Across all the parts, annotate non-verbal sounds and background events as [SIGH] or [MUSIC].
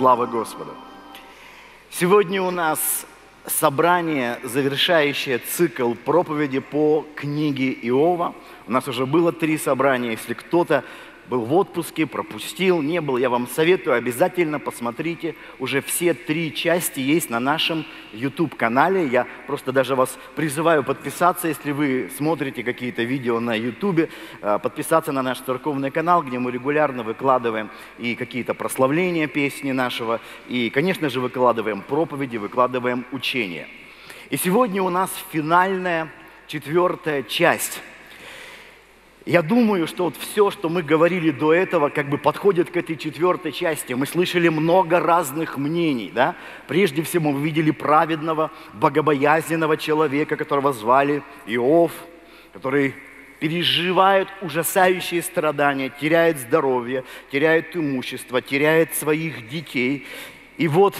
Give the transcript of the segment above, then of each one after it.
Слава Господу! Сегодня у нас собрание, завершающее цикл проповеди по книге Иова. У нас уже было три собрания. Если кто-то был в отпуске, пропустил, не был, я вам советую, обязательно посмотрите. Уже все три части есть на нашем YouTube-канале. Я просто даже вас призываю подписаться, если вы смотрите какие-то видео на YouTube, э, подписаться на наш церковный канал, где мы регулярно выкладываем и какие-то прославления песни нашего, и, конечно же, выкладываем проповеди, выкладываем учения. И сегодня у нас финальная четвертая часть я думаю, что вот все, что мы говорили до этого, как бы подходит к этой четвертой части. Мы слышали много разных мнений. Да? Прежде всего, мы видели праведного, богобоязненного человека, которого звали Иов, который переживает ужасающие страдания, теряет здоровье, теряет имущество, теряет своих детей. И вот,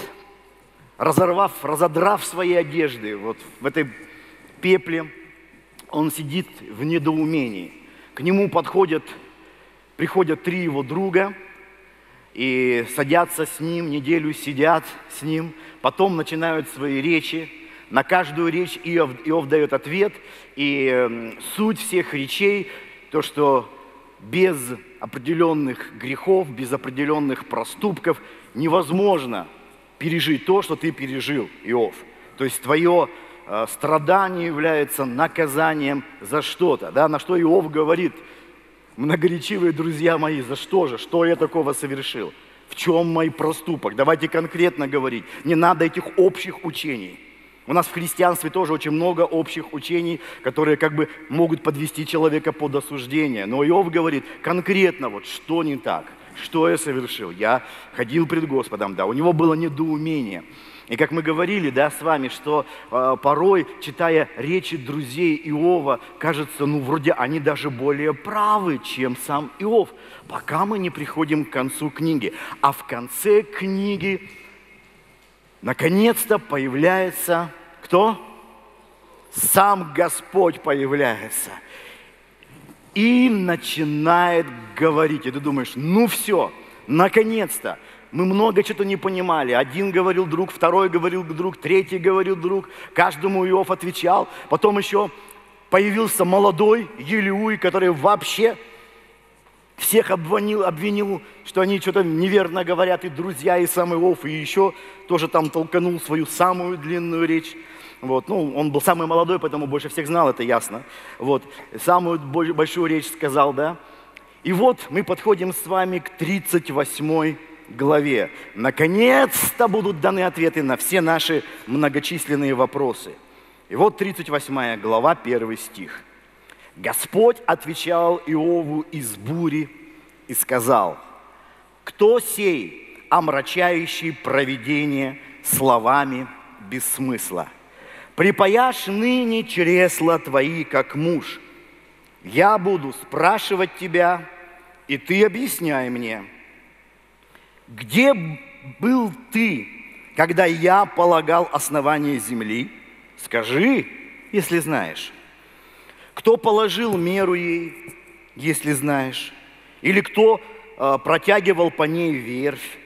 разорвав, разодрав свои одежды, вот в этой пепле, он сидит в недоумении – к нему подходят, приходят три его друга и садятся с ним, неделю сидят с ним, потом начинают свои речи. На каждую речь Иов, Иов дает ответ, и эм, суть всех речей, то, что без определенных грехов, без определенных проступков невозможно пережить то, что ты пережил, Иов. То есть твое страдание является наказанием за что-то. Да? На что Иов говорит, многоречивые друзья мои, за что же, что я такого совершил? В чем мой проступок? Давайте конкретно говорить. Не надо этих общих учений. У нас в христианстве тоже очень много общих учений, которые как бы могут подвести человека под осуждение. Но Иов говорит конкретно, вот что не так, что я совершил. Я ходил пред Господом, да, у него было недоумение. И как мы говорили да, с вами, что э, порой, читая речи друзей Иова, кажется, ну вроде они даже более правы, чем сам Иов, пока мы не приходим к концу книги. А в конце книги наконец-то появляется кто? Сам Господь появляется. И начинает говорить. И ты думаешь, ну все, наконец-то мы много чего-то не понимали. Один говорил друг, второй говорил друг, третий говорил друг. Каждому Иов отвечал. Потом еще появился молодой Елеуй, который вообще всех обвинил, обвинил, что они что-то неверно говорят, и друзья, и сам Иов, и еще тоже там толканул свою самую длинную речь. Вот, ну, он был самый молодой, поэтому больше всех знал, это ясно. Вот, самую большую речь сказал, да. И вот мы подходим с вами к 38 главе. Наконец-то будут даны ответы на все наши многочисленные вопросы. И вот 38 глава, 1 стих. Господь отвечал Иову из бури и сказал, «Кто сей, омрачающий провидение словами без смысла? Припаяшь ныне чресла твои, как муж. Я буду спрашивать тебя, и ты объясняй мне». Где был ты, когда я полагал основание земли? Скажи, если знаешь. Кто положил меру ей, если знаешь? Или кто э, протягивал по ней верфь?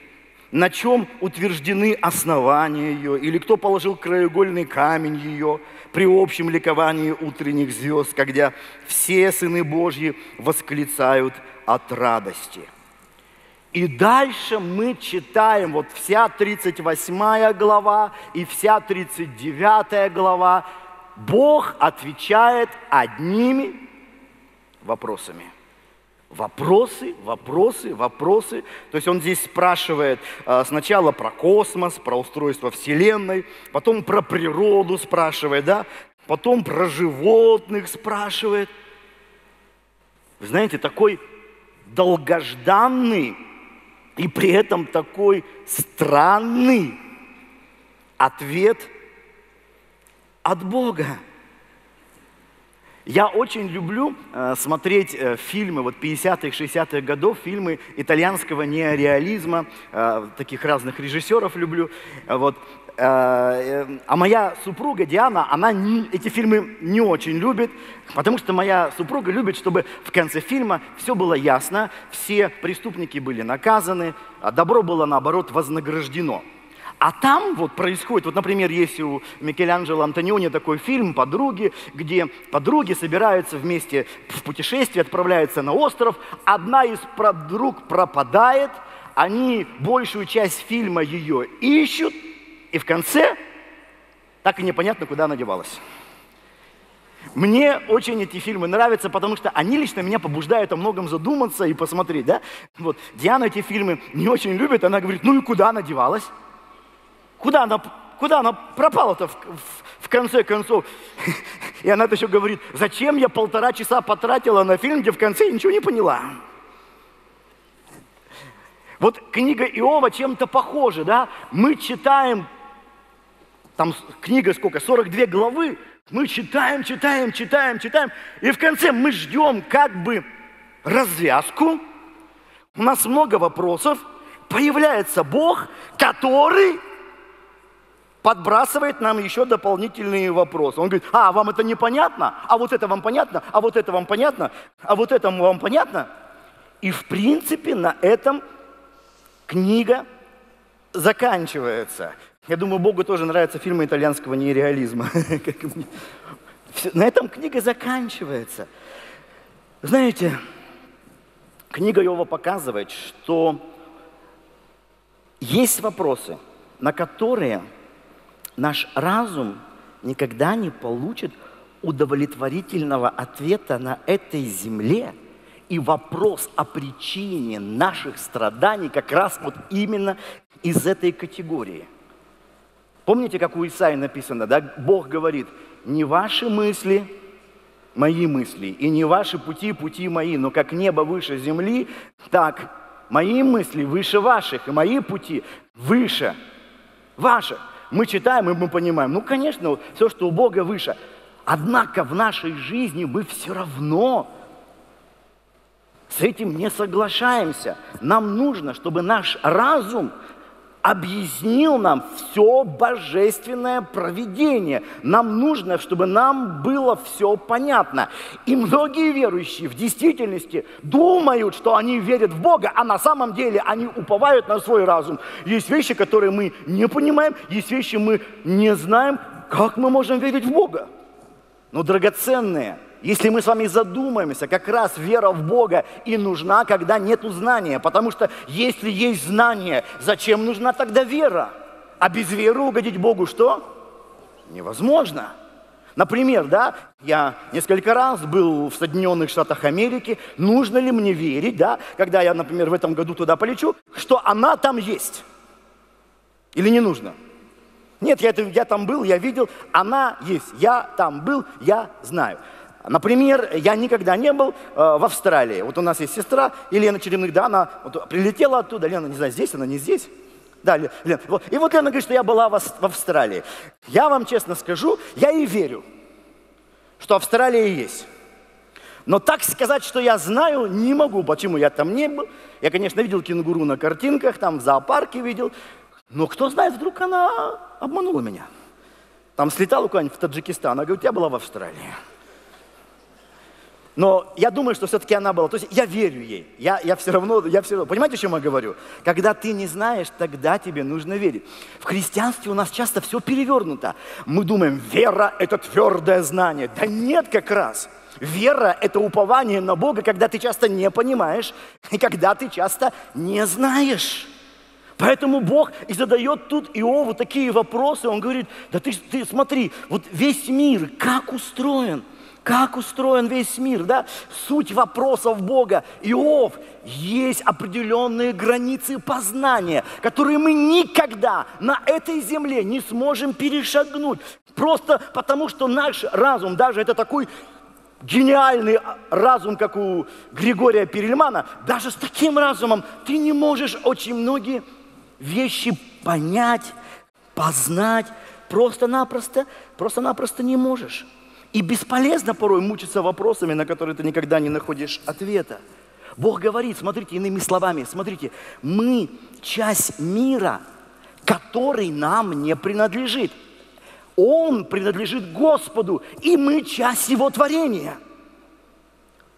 На чем утверждены основания ее? Или кто положил краеугольный камень ее при общем ликовании утренних звезд, когда все сыны Божьи восклицают от радости – и дальше мы читаем, вот вся 38 глава и вся 39 глава, Бог отвечает одними вопросами. Вопросы, вопросы, вопросы. То есть он здесь спрашивает э, сначала про космос, про устройство Вселенной, потом про природу спрашивает, да? потом про животных спрашивает. Вы знаете, такой долгожданный и при этом такой странный ответ от Бога. Я очень люблю э, смотреть э, фильмы вот 50-х, 60-х годов, фильмы итальянского неореализма, э, таких разных режиссеров люблю. Вот. Э, э, а моя супруга Диана, она не, эти фильмы не очень любит, потому что моя супруга любит, чтобы в конце фильма все было ясно, все преступники были наказаны, а добро было, наоборот, вознаграждено. А там вот происходит, вот, например, есть у Микеланджело Антониони такой фильм «Подруги», где подруги собираются вместе в путешествие, отправляются на остров, одна из подруг пропадает, они большую часть фильма ее ищут, и в конце так и непонятно, куда она девалась. Мне очень эти фильмы нравятся, потому что они лично меня побуждают о многом задуматься и посмотреть, да? Вот, Диана эти фильмы не очень любит, она говорит, ну и куда она девалась? Куда она, куда она пропала-то в, в, в конце концов? [LAUGHS] И она еще говорит, зачем я полтора часа потратила на фильм, где в конце ничего не поняла. Вот книга Иова чем-то похожа, да? Мы читаем, там книга сколько, 42 главы, мы читаем, читаем, читаем, читаем, и в конце мы ждем как бы развязку, у нас много вопросов, появляется Бог, который подбрасывает нам еще дополнительные вопросы. Он говорит, а, вам это непонятно, а вот это вам понятно, а вот это вам понятно, а вот это вам понятно. И в принципе на этом книга заканчивается. Я думаю, Богу тоже нравятся фильмы итальянского нереализма. [LAUGHS] На этом книга заканчивается. Знаете, книга Иова показывает, что есть вопросы, на которые наш разум никогда не получит удовлетворительного ответа на этой земле. И вопрос о причине наших страданий как раз вот именно из этой категории. Помните, как у Исаи написано, да? Бог говорит, не ваши мысли, мои мысли, и не ваши пути, пути мои, но как небо выше земли, так мои мысли выше ваших, и мои пути выше ваших мы читаем и мы понимаем, ну, конечно, все, что у Бога выше. Однако в нашей жизни мы все равно с этим не соглашаемся. Нам нужно, чтобы наш разум – объяснил нам все божественное проведение. Нам нужно, чтобы нам было все понятно. И многие верующие в действительности думают, что они верят в Бога, а на самом деле они уповают на свой разум. Есть вещи, которые мы не понимаем, есть вещи мы не знаем. Как мы можем верить в Бога? Но драгоценные – если мы с вами задумаемся, как раз вера в Бога и нужна, когда нет знания. Потому что если есть знание, зачем нужна тогда вера? А без веры угодить Богу что? Невозможно. Например, да, я несколько раз был в Соединенных Штатах Америки. Нужно ли мне верить, да, когда я, например, в этом году туда полечу, что она там есть? Или не нужно? Нет, я, я там был, я видел, она есть. Я там был, я знаю. Например, я никогда не был э, в Австралии. Вот у нас есть сестра Елена Черемных, да, она вот, прилетела оттуда. Лена, не знаю, здесь она, не здесь. Да, Лена. И вот Лена говорит, что я была в, в Австралии. Я вам честно скажу, я и верю, что Австралия есть. Но так сказать, что я знаю, не могу. Почему я там не был? Я, конечно, видел кенгуру на картинках, там в зоопарке видел. Но кто знает, вдруг она обманула меня. Там слетала куда-нибудь в Таджикистан, она говорит, я была в Австралии. Но я думаю, что все-таки она была. То есть я верю ей. Я, я все равно, я все равно. Понимаете, о чем я говорю? Когда ты не знаешь, тогда тебе нужно верить. В христианстве у нас часто все перевернуто. Мы думаем, вера – это твердое знание. Да нет как раз. Вера – это упование на Бога, когда ты часто не понимаешь и когда ты часто не знаешь. Поэтому Бог и задает тут Иову такие вопросы. Он говорит, да ты, ты смотри, вот весь мир как устроен – как устроен весь мир, да? Суть вопросов Бога. Иов, есть определенные границы познания, которые мы никогда на этой земле не сможем перешагнуть. Просто потому, что наш разум, даже это такой гениальный разум, как у Григория Перельмана, даже с таким разумом ты не можешь очень многие вещи понять, познать, просто-напросто, просто-напросто не можешь. И бесполезно порой мучиться вопросами, на которые ты никогда не находишь ответа. Бог говорит, смотрите, иными словами, смотрите, мы часть мира, который нам не принадлежит. Он принадлежит Господу, и мы часть Его творения –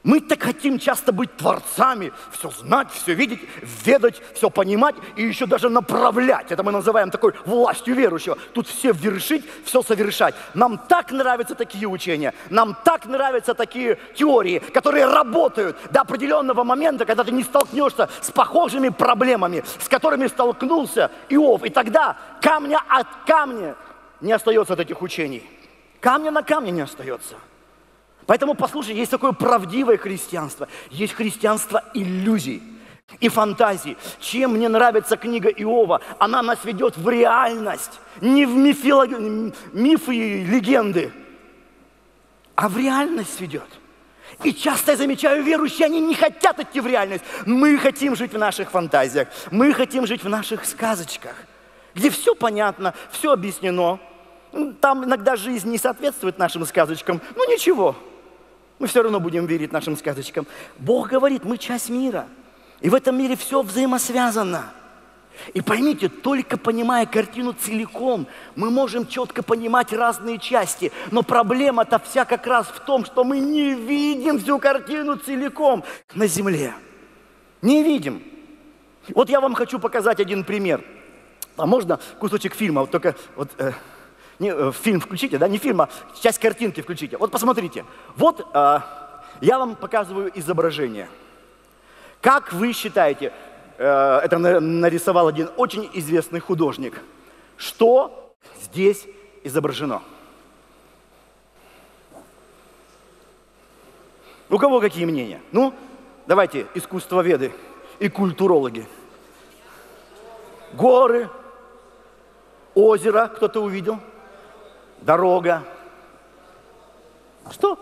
мы так хотим часто быть творцами, все знать, все видеть, ведать, все понимать и еще даже направлять. Это мы называем такой властью верующего. Тут все вершить, все совершать. Нам так нравятся такие учения, нам так нравятся такие теории, которые работают до определенного момента, когда ты не столкнешься с похожими проблемами, с которыми столкнулся Иов. И тогда камня от камня не остается от этих учений. Камня на камне не остается. Поэтому, послушай, есть такое правдивое христианство, есть христианство иллюзий и фантазий. Чем мне нравится книга Иова? Она нас ведет в реальность, не в мифилог... мифы и легенды, а в реальность ведет. И часто я замечаю, верующие, они не хотят идти в реальность. Мы хотим жить в наших фантазиях, мы хотим жить в наших сказочках, где все понятно, все объяснено. Там иногда жизнь не соответствует нашим сказочкам, ну ничего – мы все равно будем верить нашим сказочкам. Бог говорит, мы часть мира. И в этом мире все взаимосвязано. И поймите, только понимая картину целиком, мы можем четко понимать разные части. Но проблема-то вся как раз в том, что мы не видим всю картину целиком на земле. Не видим. Вот я вам хочу показать один пример. А можно кусочек фильма? Вот только вот, э, не, э, фильм включите, да, не фильм, а часть картинки включите. Вот посмотрите. Вот э, я вам показываю изображение. Как вы считаете, э, это нарисовал один очень известный художник, что здесь изображено? У кого какие мнения? Ну, давайте, искусствоведы и культурологи. Горы, озеро кто-то увидел – дорога. Что?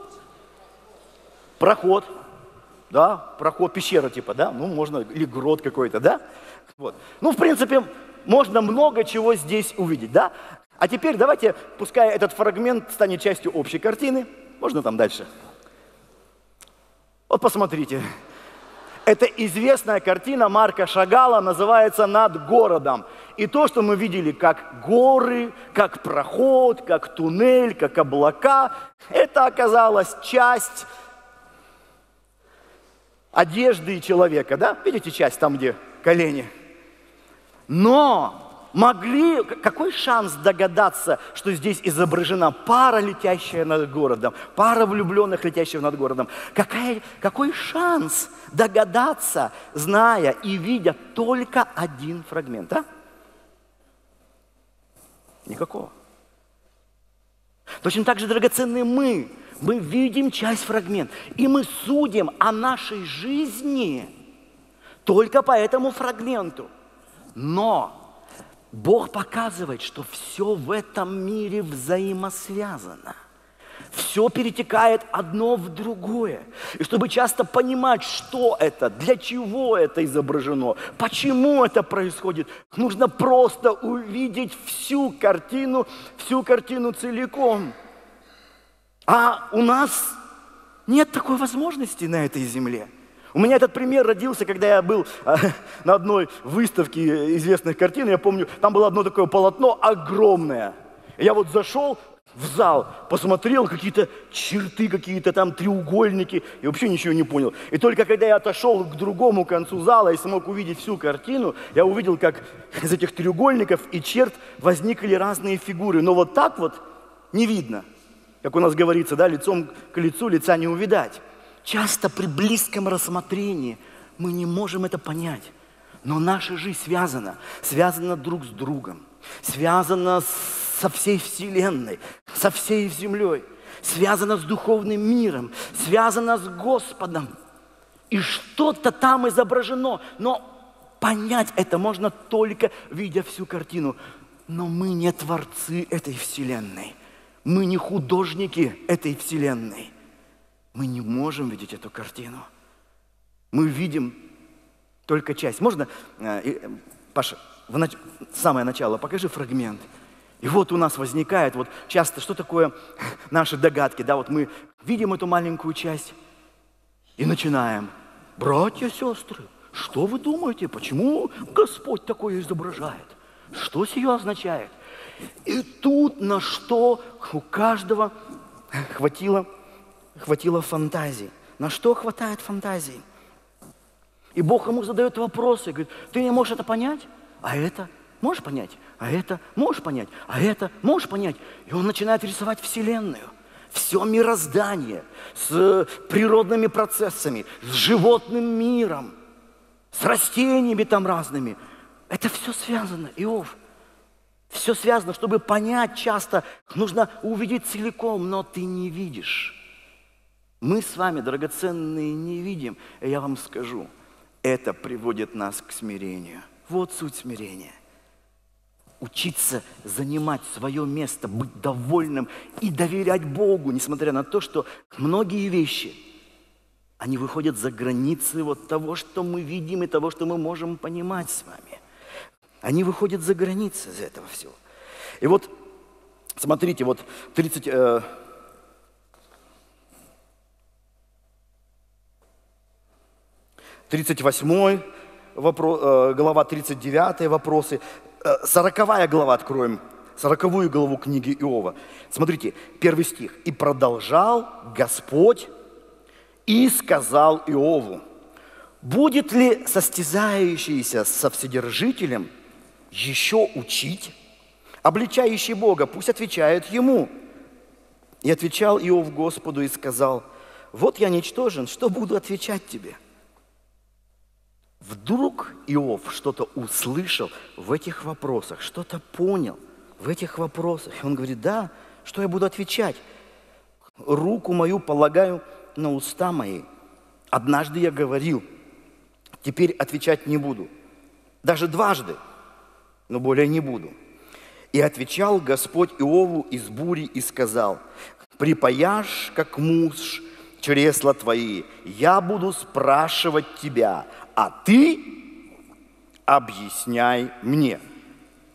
Проход. Да, проход, пещера типа, да, ну можно, или грот какой-то, да? Вот. Ну, в принципе, можно много чего здесь увидеть, да? А теперь давайте, пускай этот фрагмент станет частью общей картины. Можно там дальше? Вот посмотрите. Это известная картина Марка Шагала, называется «Над городом». И то, что мы видели как горы, как проход, как туннель, как облака, это оказалось часть одежды человека, да? Видите часть там, где колени? Но могли, какой шанс догадаться, что здесь изображена пара, летящая над городом, пара влюбленных, летящих над городом? Какая, какой шанс догадаться, зная и видя только один фрагмент, а? Никакого. Точно так же драгоценные мы. Мы видим часть фрагмент. И мы судим о нашей жизни только по этому фрагменту. Но Бог показывает, что все в этом мире взаимосвязано – все перетекает одно в другое. И чтобы часто понимать, что это, для чего это изображено, почему это происходит, нужно просто увидеть всю картину, всю картину целиком. А у нас нет такой возможности на этой земле. У меня этот пример родился, когда я был а, [LAUGHS] на одной выставке известных картин. Я помню, там было одно такое полотно огромное. Я вот зашел, в зал, посмотрел какие-то черты, какие-то там треугольники, и вообще ничего не понял. И только когда я отошел к другому концу зала и смог увидеть всю картину, я увидел, как из этих треугольников и черт возникли разные фигуры. Но вот так вот не видно. Как у нас говорится, да, лицом к лицу лица не увидать. Часто при близком рассмотрении мы не можем это понять. Но наша жизнь связана, связана друг с другом, связана со всей Вселенной, со всей землей, связана с духовным миром, связана с Господом. И что-то там изображено, но понять это можно только видя всю картину. Но мы не творцы этой Вселенной. Мы не художники этой Вселенной. Мы не можем видеть эту картину. Мы видим только часть. Можно, э, Паша, в нач... самое начало покажи фрагмент – И вот у нас возникает вот часто, что такое наши догадки, да, вот мы видим эту маленькую часть и начинаем. Братья, сестры, что вы думаете, почему Господь такое изображает? Что сие означает? И тут на что у каждого хватило, хватило фантазии. На что хватает фантазии? И Бог ему задает вопросы, говорит, ты не можешь это понять, а это можешь понять, а это можешь понять, а это можешь понять. И он начинает рисовать Вселенную, все мироздание с природными процессами, с животным миром, с растениями там разными. Это все связано, Иов. Все связано, чтобы понять часто, нужно увидеть целиком, но ты не видишь. Мы с вами, драгоценные, не видим. И я вам скажу, это приводит нас к смирению. Вот суть смирения. Учиться занимать свое место, быть довольным и доверять Богу, несмотря на то, что многие вещи, они выходят за границы вот того, что мы видим и того, что мы можем понимать с вами. Они выходят за границы из этого всего. И вот, смотрите, вот 30, э, 38 вопрос, э, глава 39 вопросы, 40 э, глава откроем, 40 главу книги Иова. Смотрите, первый стих. «И продолжал Господь и сказал Иову, будет ли состязающийся со Вседержителем еще учить? Обличающий Бога, пусть отвечает ему». И отвечал Иов Господу и сказал, «Вот я ничтожен, что буду отвечать тебе?» Вдруг Иов что-то услышал в этих вопросах, что-то понял в этих вопросах. И он говорит, да, что я буду отвечать? Руку мою полагаю на уста мои. Однажды я говорил, теперь отвечать не буду. Даже дважды, но более не буду. И отвечал Господь Иову из бури и сказал, припаяшь, как муж, чресла твои, я буду спрашивать тебя, а ты объясняй мне.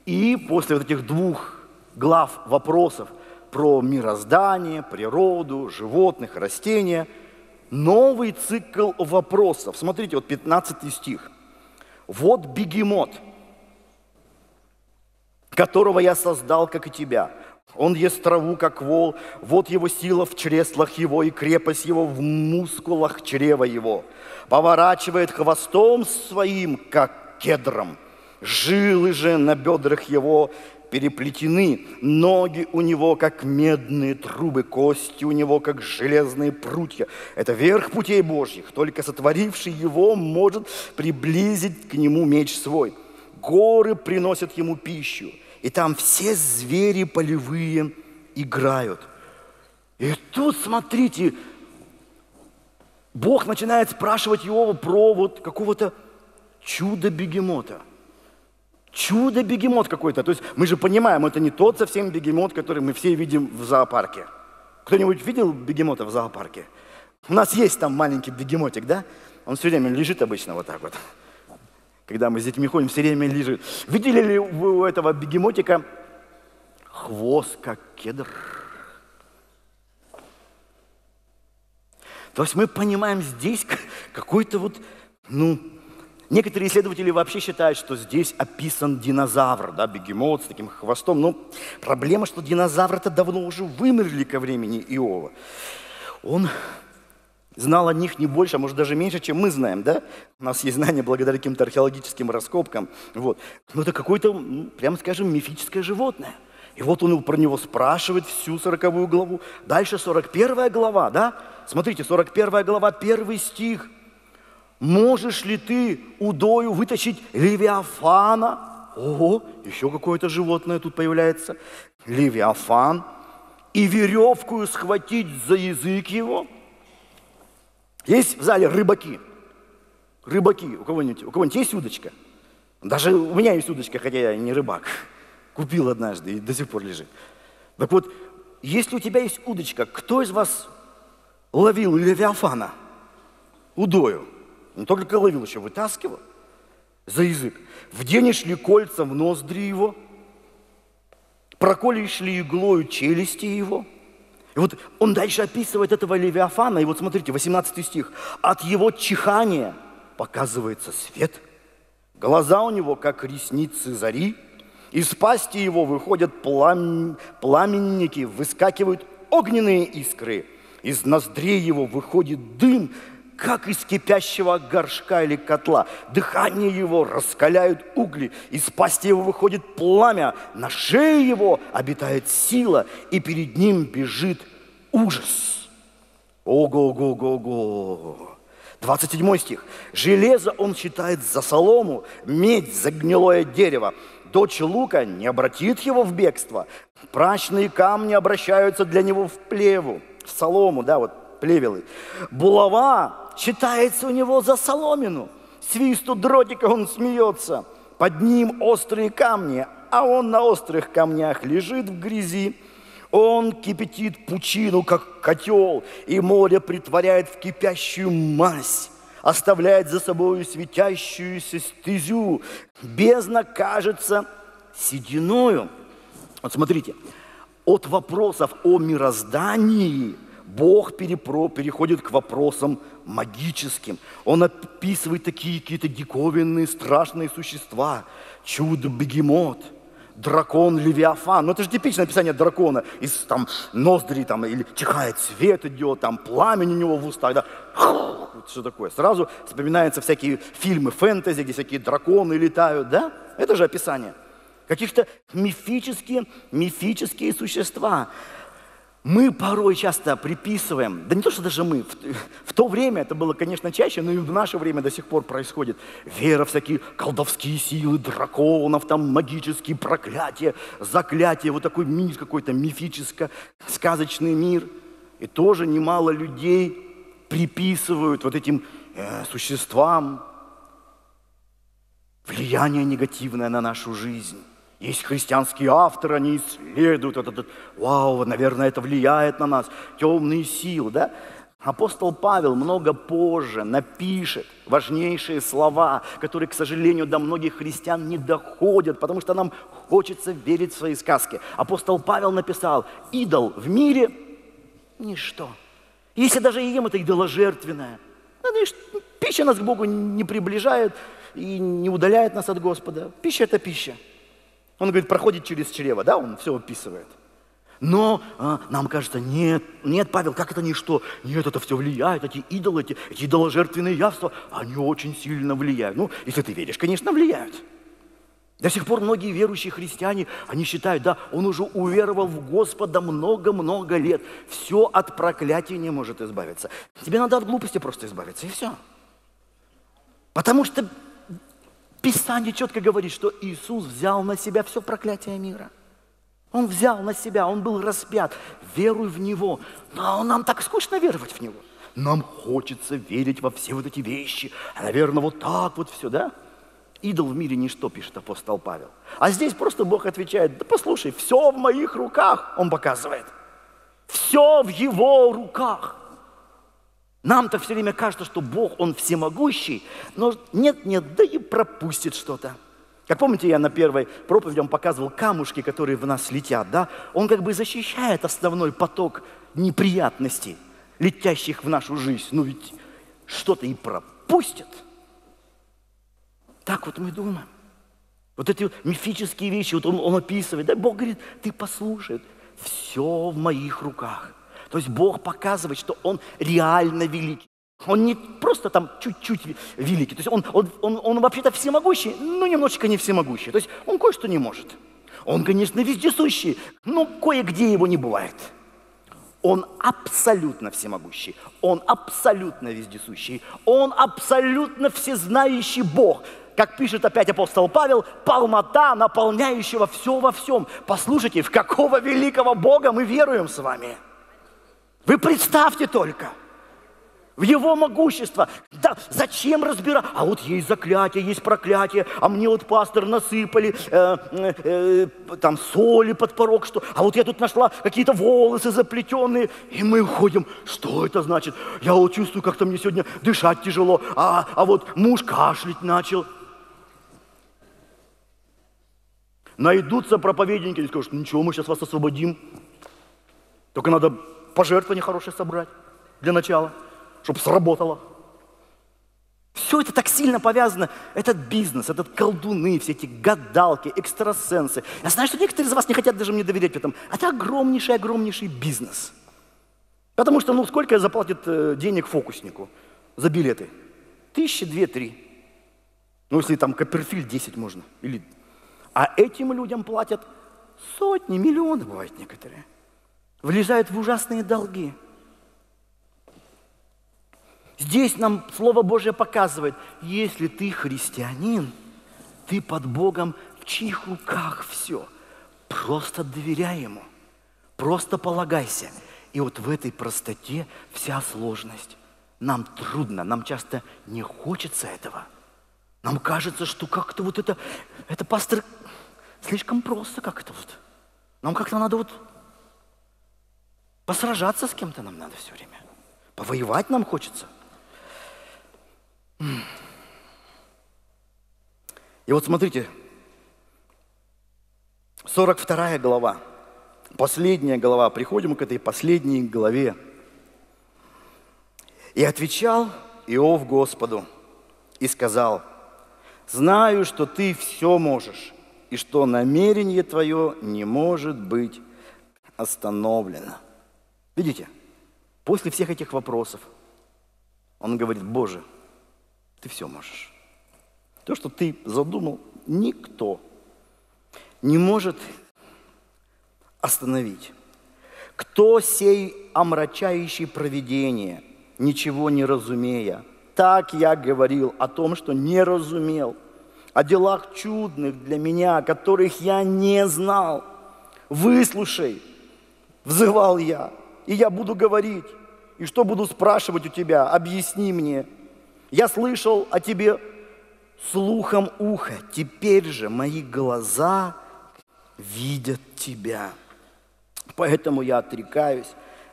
И после вот этих двух глав вопросов про мироздание, природу, животных, растения, новый цикл вопросов. Смотрите, вот 15 стих. Вот бегемот, которого я создал, как и тебя. Он ест траву, как вол, вот его сила в чреслах его и крепость его в мускулах чрева его – поворачивает хвостом своим, как кедром. Жилы же на бедрах его переплетены, ноги у него, как медные трубы, кости у него, как железные прутья. Это верх путей Божьих, только сотворивший его может приблизить к нему меч свой. Горы приносят ему пищу, и там все звери полевые играют. И тут, смотрите, Бог начинает спрашивать Иова про вот какого-то чудо-бегемота. Чудо-бегемот какой-то. То есть мы же понимаем, это не тот совсем бегемот, который мы все видим в зоопарке. Кто-нибудь видел бегемота в зоопарке? У нас есть там маленький бегемотик, да? Он все время лежит обычно вот так вот. Когда мы с детьми ходим, все время лежит. Видели ли вы у этого бегемотика хвост, как кедр? То есть мы понимаем здесь какой-то вот, ну, некоторые исследователи вообще считают, что здесь описан динозавр, да, бегемот с таким хвостом. Но проблема, что динозавры-то давно уже вымерли ко времени Иова. Он знал о них не больше, а может даже меньше, чем мы знаем, да? У нас есть знания благодаря каким-то археологическим раскопкам. Вот. Но это какое-то, ну, прямо скажем, мифическое животное. И вот он про него спрашивает всю сороковую главу. Дальше сорок первая глава, да? Смотрите, 41 глава, первый стих. «Можешь ли ты удою вытащить Левиафана?» Ого, еще какое-то животное тут появляется. Левиафан. «И веревку схватить за язык его?» Есть в зале рыбаки? Рыбаки. У кого-нибудь, у кого-нибудь есть удочка? Даже у меня есть удочка, хотя я не рыбак. [LAUGHS] Купил однажды и до сих пор лежит. Так вот, если у тебя есть удочка, кто из вас ловил Левиафана удою. Не только ловил, еще вытаскивал за язык. Вденешь ли кольца в ноздри его? проколешь ли иглою челюсти его? И вот он дальше описывает этого Левиафана, и вот смотрите, 18 стих. От его чихания показывается свет, глаза у него, как ресницы зари, из пасти его выходят плам... пламенники, выскакивают огненные искры, из ноздрей его выходит дым, как из кипящего горшка или котла. Дыхание его раскаляют угли, из пасти его выходит пламя, на шее его обитает сила, и перед ним бежит ужас. Ого-го-го-го. 27 стих. «Железо он считает за солому, медь за гнилое дерево. Дочь Лука не обратит его в бегство. Прачные камни обращаются для него в плеву, в солому, да, вот плевелы. Булава считается у него за соломину. Свисту дротика он смеется. Под ним острые камни, а он на острых камнях лежит в грязи. Он кипятит пучину, как котел, и море притворяет в кипящую мазь оставляет за собой светящуюся стезю. Бездна кажется сединою. Вот смотрите, от вопросов о мироздании – Бог перепро, переходит к вопросам магическим. Он описывает такие какие-то диковинные, страшные существа. Чудо-бегемот, дракон Левиафан. Ну это же типичное описание дракона. Из там ноздри там, или чихает свет идет, там пламень у него в устах. Да. Что такое? Сразу вспоминаются всякие фильмы фэнтези, где всякие драконы летают. Да? Это же описание. Каких-то мифические, мифические существа мы порой часто приписываем, да не то, что даже мы, в, в то время это было, конечно, чаще, но и в наше время до сих пор происходит. Вера, всякие колдовские силы, драконов, там магические проклятия, заклятия, вот такой мир какой-то мифическо-сказочный мир. И тоже немало людей приписывают вот этим э, существам влияние негативное на нашу жизнь. Есть христианские авторы, они исследуют этот, этот, вау, наверное, это влияет на нас, темные силы, да? Апостол Павел много позже напишет важнейшие слова, которые, к сожалению, до многих христиан не доходят, потому что нам хочется верить в свои сказки. Апостол Павел написал, идол в мире – ничто. Если даже ем это идоложертвенное, ну, пища нас к Богу не приближает и не удаляет нас от Господа. Пища – это пища. Он говорит, проходит через чрево, да, он все описывает. Но а, нам кажется, нет, нет, Павел, как это ничто? Нет, это все влияет, эти идолы, эти, эти идоложертвенные явства, они очень сильно влияют. Ну, если ты веришь, конечно, влияют. До сих пор многие верующие христиане, они считают, да, он уже уверовал в Господа много-много лет. Все от проклятия не может избавиться. Тебе надо от глупости просто избавиться, и все. Потому что Писание четко говорит, что Иисус взял на себя все проклятие мира. Он взял на себя, он был распят. Веруй в Него. Но нам так скучно веровать в Него. Нам хочется верить во все вот эти вещи. А, наверное, вот так вот все, да? Идол в мире ничто, пишет апостол Павел. А здесь просто Бог отвечает, да послушай, все в моих руках, Он показывает. Все в Его руках. Нам-то все время кажется, что Бог, Он всемогущий, но нет-нет, да и пропустит что-то. Как помните, я на первой проповеди вам показывал камушки, которые в нас летят, да? Он как бы защищает основной поток неприятностей, летящих в нашу жизнь. Ну ведь что-то и пропустит. Так вот мы думаем. Вот эти мифические вещи, вот он, он описывает. Да, Бог говорит, ты послушай, все в моих руках. То есть Бог показывает, что Он реально великий. Он не просто там чуть-чуть великий. То есть он, он, он, он вообще-то всемогущий, но немножечко не всемогущий. То есть он кое-что не может. Он, конечно, вездесущий, но кое-где его не бывает. Он абсолютно всемогущий. Он абсолютно вездесущий. Он абсолютно всезнающий Бог. Как пишет опять апостол Павел, полнота, наполняющего все во всем. Послушайте, в какого великого Бога мы веруем с вами – вы представьте только в его могущество. Да, зачем разбирать? А вот есть заклятие, есть проклятие, а мне вот пастор насыпали э, э, э, там соли под порог, что, а вот я тут нашла какие-то волосы заплетенные, и мы уходим. Что это значит? Я вот чувствую, как-то мне сегодня дышать тяжело, а, а вот муж кашлять начал. Найдутся проповедники и скажут, ничего, мы сейчас вас освободим. Только надо пожертвование хорошее собрать для начала, чтобы сработало. Все это так сильно повязано. Этот бизнес, этот колдуны, все эти гадалки, экстрасенсы. Я знаю, что некоторые из вас не хотят даже мне доверять в этом. Это огромнейший, огромнейший бизнес. Потому что, ну, сколько заплатит э, денег фокуснику за билеты? Тысячи, две, три. Ну, если там Копперфильд 10 можно. Или... А этим людям платят сотни, миллионы, бывают некоторые. Влезают в ужасные долги. Здесь нам Слово Божье показывает, если ты христианин, ты под Богом, в чьих руках все. Просто доверяй Ему, просто полагайся. И вот в этой простоте вся сложность. Нам трудно, нам часто не хочется этого. Нам кажется, что как-то вот это, это пастор, слишком просто как-то вот. Нам как-то надо вот посражаться с кем-то нам надо все время. Повоевать нам хочется – и вот смотрите, 42 глава, последняя глава, приходим к этой последней главе. «И отвечал Иов Господу и сказал, знаю, что ты все можешь, и что намерение твое не может быть остановлено». Видите, после всех этих вопросов он говорит, Боже, ты все можешь. То, что ты задумал, никто не может остановить. Кто сей омрачающий провидение, ничего не разумея? Так я говорил о том, что не разумел, о делах чудных для меня, которых я не знал. Выслушай, взывал я, и я буду говорить. И что буду спрашивать у тебя? Объясни мне. Я слышал о тебе слухом уха, теперь же мои глаза видят тебя. Поэтому я отрекаюсь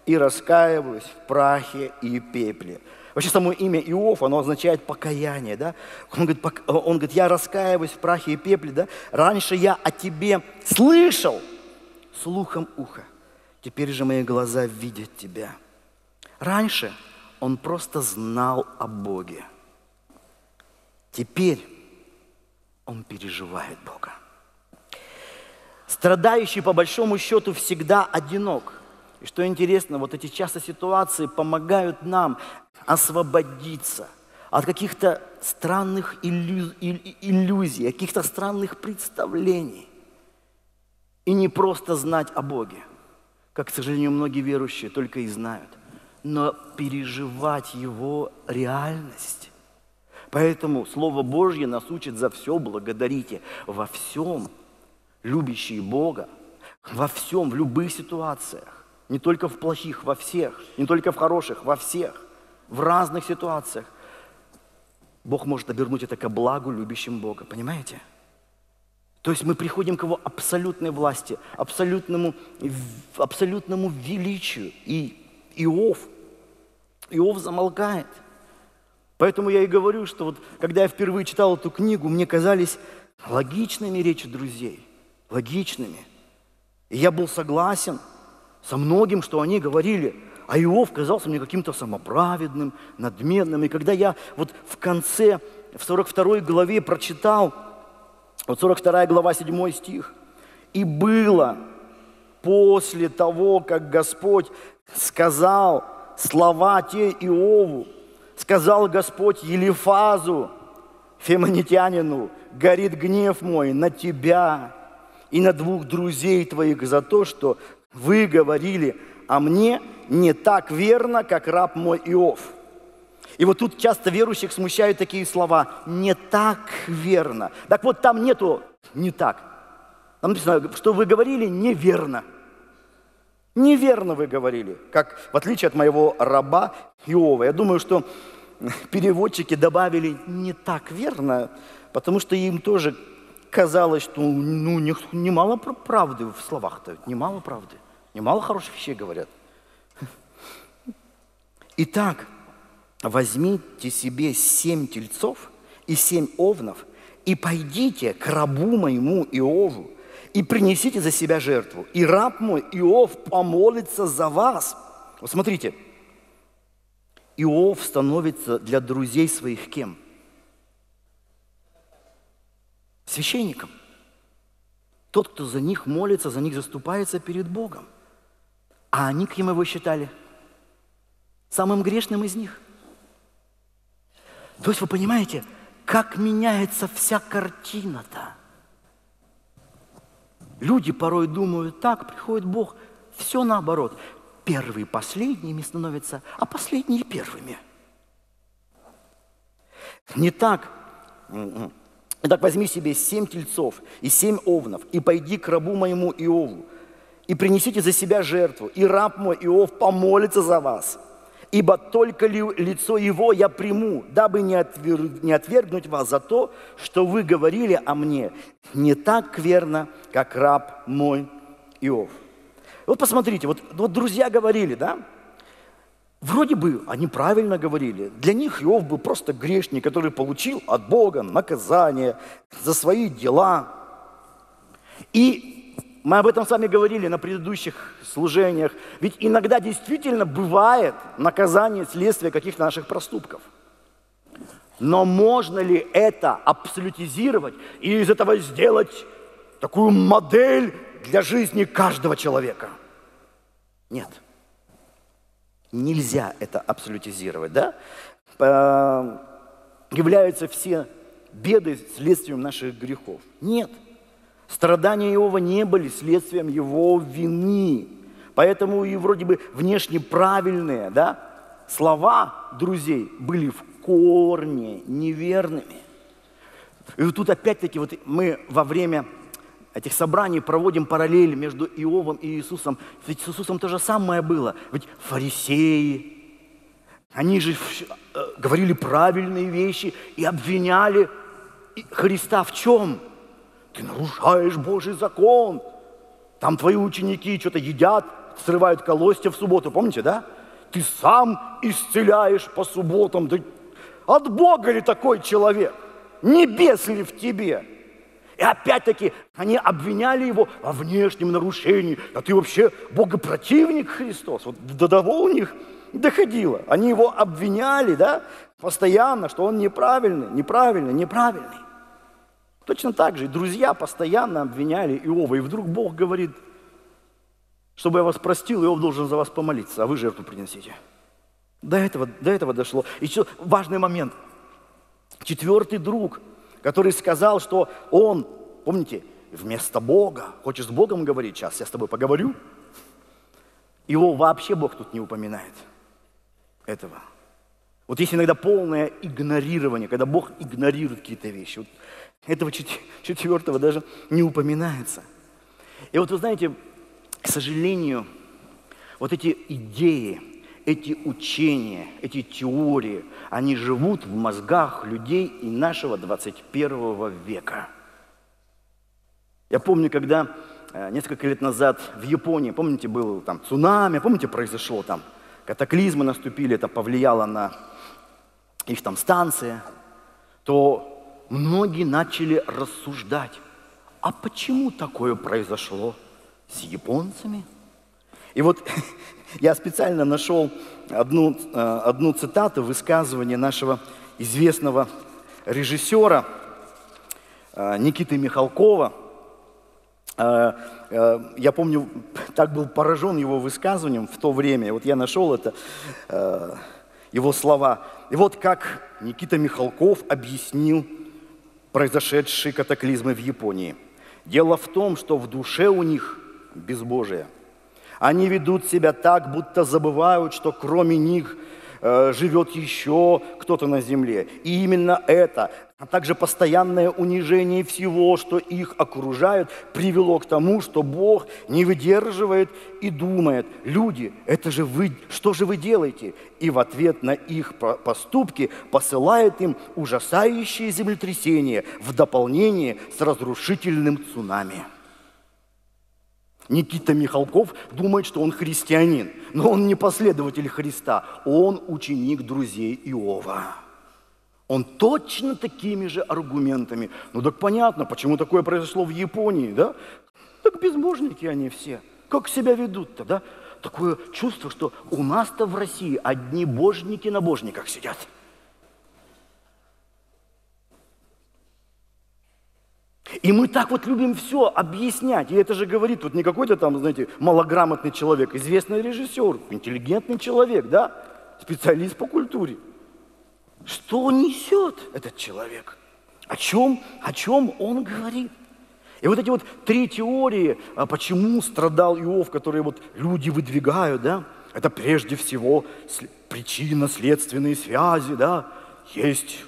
и раскаиваюсь в прахе и пепле. Вообще само имя Иов, оно означает покаяние, да? Он говорит, он говорит, я раскаиваюсь в прахе и пепле, да? Раньше я о тебе слышал слухом уха, теперь же мои глаза видят тебя. Раньше он просто знал о Боге. Теперь он переживает Бога. Страдающий, по большому счету, всегда одинок. И что интересно, вот эти часто ситуации помогают нам освободиться от каких-то странных иллю... иллюзий, каких-то странных представлений. И не просто знать о Боге, как, к сожалению, многие верующие только и знают – но переживать Его реальность. Поэтому Слово Божье нас учит за все благодарите. Во всем любящие Бога, во всем, в любых ситуациях. Не только в плохих, во всех. Не только в хороших, во всех. В разных ситуациях. Бог может обернуть это ко благу любящим Бога. Понимаете? То есть мы приходим к Его абсолютной власти, абсолютному, абсолютному величию. И Иов. Иов замолкает. Поэтому я и говорю, что вот когда я впервые читал эту книгу, мне казались логичными речи друзей, логичными. И я был согласен со многим, что они говорили, а Иов казался мне каким-то самоправедным, надменным. И когда я вот в конце, в 42 главе прочитал, вот 42 глава, 7 стих, «И было после того, как Господь сказал слова те Иову, сказал Господь Елифазу, фемонитянину, горит гнев мой на тебя и на двух друзей твоих за то, что вы говорили о мне не так верно, как раб мой Иов. И вот тут часто верующих смущают такие слова «не так верно». Так вот там нету «не так». Там написано, что вы говорили неверно. Неверно вы говорили, как в отличие от моего раба Иова. Я думаю, что переводчики добавили не так верно, потому что им тоже казалось, что ну, немало правды в словах-то, немало правды, немало хороших вещей говорят. Итак, возьмите себе семь тельцов и семь овнов и пойдите к рабу моему Иову и принесите за себя жертву. И раб мой Иов помолится за вас. Вот смотрите, Иов становится для друзей своих кем? Священником. Тот, кто за них молится, за них заступается перед Богом. А они кем его считали? Самым грешным из них. То есть вы понимаете, как меняется вся картина-то. Люди порой думают так, приходит Бог, все наоборот. Первые последними становятся, а последние первыми. Не так. Итак, возьми себе семь тельцов и семь овнов, и пойди к рабу моему Иову, и принесите за себя жертву, и раб мой Иов помолится за вас. Ибо только ли лицо его я приму, дабы не, отвер... не отвергнуть вас за то, что вы говорили о мне не так верно, как раб мой Иов. Вот посмотрите, вот, вот друзья говорили, да, Вроде бы они правильно говорили. Для них Иов был просто грешник, который получил от Бога наказание за свои дела. И мы об этом с вами говорили на предыдущих служениях. Ведь иногда действительно бывает наказание следствие каких-то наших проступков. Но можно ли это абсолютизировать и из этого сделать такую модель для жизни каждого человека? Нет. Нельзя это абсолютизировать, да? Являются все беды следствием наших грехов. Нет. Страдания Иова не были следствием его вины. Поэтому и вроде бы внешне правильные да, слова друзей были в корне неверными. И вот тут опять-таки вот мы во время этих собраний проводим параллель между Иовом и Иисусом. Ведь с Иисусом то же самое было. Ведь фарисеи, они же э, говорили правильные вещи и обвиняли Христа в чем? Ты нарушаешь Божий закон. Там твои ученики что-то едят, срывают колостья в субботу, помните, да? Ты сам исцеляешь по субботам. Ты... От Бога ли такой человек? Небес ли в тебе? И опять-таки они обвиняли его во внешнем нарушении. А ты вообще богопротивник Христос. Вот до того у них доходило. Они его обвиняли, да, постоянно, что он неправильный, неправильный, неправильный. Точно так же и друзья постоянно обвиняли Иова. И вдруг Бог говорит, чтобы я вас простил, Иов должен за вас помолиться, а вы жертву принесите. До этого, до этого дошло. И еще важный момент. Четвертый друг – который сказал, что он, помните, вместо Бога, хочешь с Богом говорить, сейчас я с тобой поговорю. Его вообще Бог тут не упоминает этого. Вот есть иногда полное игнорирование, когда Бог игнорирует какие-то вещи. Вот этого четвертого даже не упоминается. И вот вы знаете, к сожалению, вот эти идеи, эти учения, эти теории, они живут в мозгах людей и нашего 21 века. Я помню, когда э, несколько лет назад в Японии, помните, было там цунами, помните, произошло там, катаклизмы наступили, это повлияло на их там станции, то многие начали рассуждать, а почему такое произошло с японцами? И вот [LAUGHS] Я специально нашел одну, э, одну цитату, высказывание нашего известного режиссера э, Никиты Михалкова. Э, я помню, [LAUGHS] так был поражен его высказыванием в то время. Вот я нашел это, его слова. И вот как Никита Михалков объяснил произошедшие катаклизмы в Японии. Дело в том, что в душе у них безбожие – они ведут себя так, будто забывают, что кроме них э, живет еще кто-то на земле. И именно это, а также постоянное унижение всего, что их окружает, привело к тому, что Бог не выдерживает и думает, люди, это же вы, что же вы делаете? И в ответ на их поступки посылает им ужасающие землетрясения в дополнение с разрушительным цунами. Никита Михалков думает, что он христианин, но он не последователь Христа, он ученик друзей Иова. Он точно такими же аргументами. Ну так понятно, почему такое произошло в Японии, да? Так безбожники они все. Как себя ведут-то, да? Такое чувство, что у нас-то в России одни божники на божниках сидят. И мы так вот любим все объяснять. И это же говорит вот не какой-то там, знаете, малограмотный человек, известный режиссер, интеллигентный человек, да, специалист по культуре. Что несет этот человек? О чем, о чем он говорит? И вот эти вот три теории, а почему страдал Иов, которые вот люди выдвигают, да, это прежде всего причинно-следственные связи, да, есть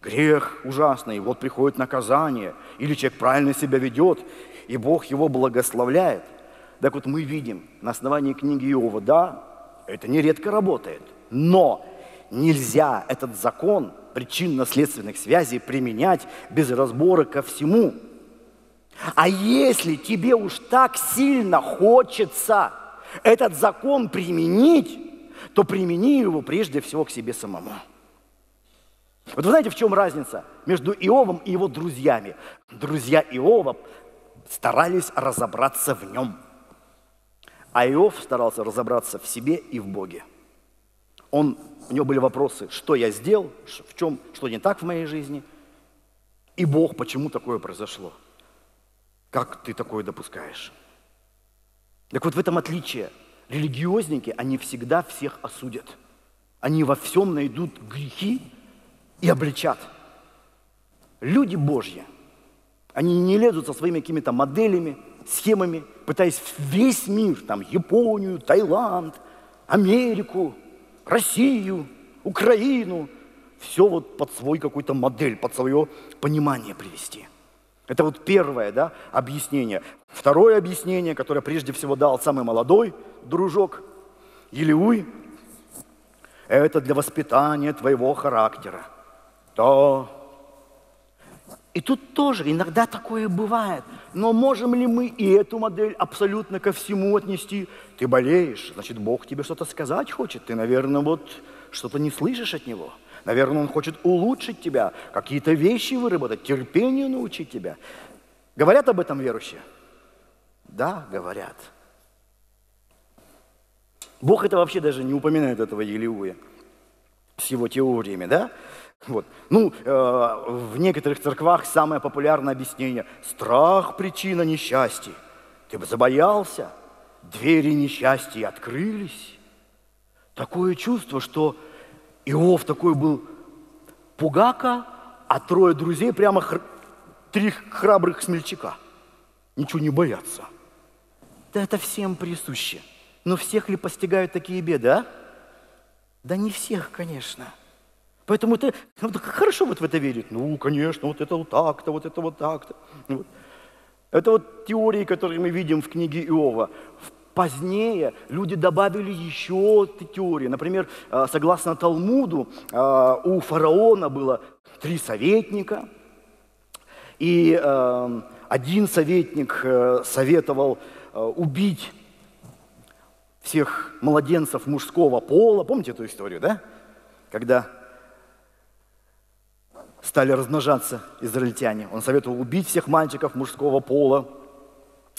грех ужасный, вот приходит наказание, или человек правильно себя ведет, и Бог его благословляет. Так вот мы видим на основании книги Иова, да, это нередко работает, но нельзя этот закон причинно-следственных связей применять без разбора ко всему. А если тебе уж так сильно хочется этот закон применить, то примени его прежде всего к себе самому. Вот вы знаете, в чем разница между Иовом и его друзьями? Друзья Иова старались разобраться в нем, а Иов старался разобраться в себе и в Боге. Он, у него были вопросы, что я сделал, в чем, что не так в моей жизни, и Бог, почему такое произошло. Как ты такое допускаешь? Так вот в этом отличие. Религиозники, они всегда всех осудят. Они во всем найдут грехи и обличат. Люди Божьи, они не лезут со своими какими-то моделями, схемами, пытаясь весь мир, там Японию, Таиланд, Америку, Россию, Украину, все вот под свой какой-то модель, под свое понимание привести. Это вот первое да, объяснение. Второе объяснение, которое прежде всего дал самый молодой дружок Елеуй, это для воспитания твоего характера. Да. И тут тоже иногда такое бывает. Но можем ли мы и эту модель абсолютно ко всему отнести? Ты болеешь, значит, Бог тебе что-то сказать хочет. Ты, наверное, вот что-то не слышишь от Него. Наверное, Он хочет улучшить тебя, какие-то вещи выработать, терпению научить тебя. Говорят об этом верующие? Да, говорят. Бог это вообще даже не упоминает этого Елеуя с его теориями, да? Вот. Ну, э, в некоторых церквах самое популярное объяснение – страх – причина несчастья. Ты бы забоялся, двери несчастья открылись. Такое чувство, что Иов такой был пугака, а трое друзей прямо хр... три храбрых смельчака. Ничего не боятся. Да это всем присуще. Но всех ли постигают такие беды, а? Да не всех, конечно. Поэтому это ну, хорошо вот в это верить. Ну, конечно, вот это вот так-то, вот это вот так-то. Вот. Это вот теории, которые мы видим в книге Иова. Позднее люди добавили еще теории. Например, э, согласно Талмуду, э, у фараона было три советника, и э, один советник советовал убить всех младенцев мужского пола. Помните эту историю, да? Когда стали размножаться израильтяне. Он советовал убить всех мальчиков мужского пола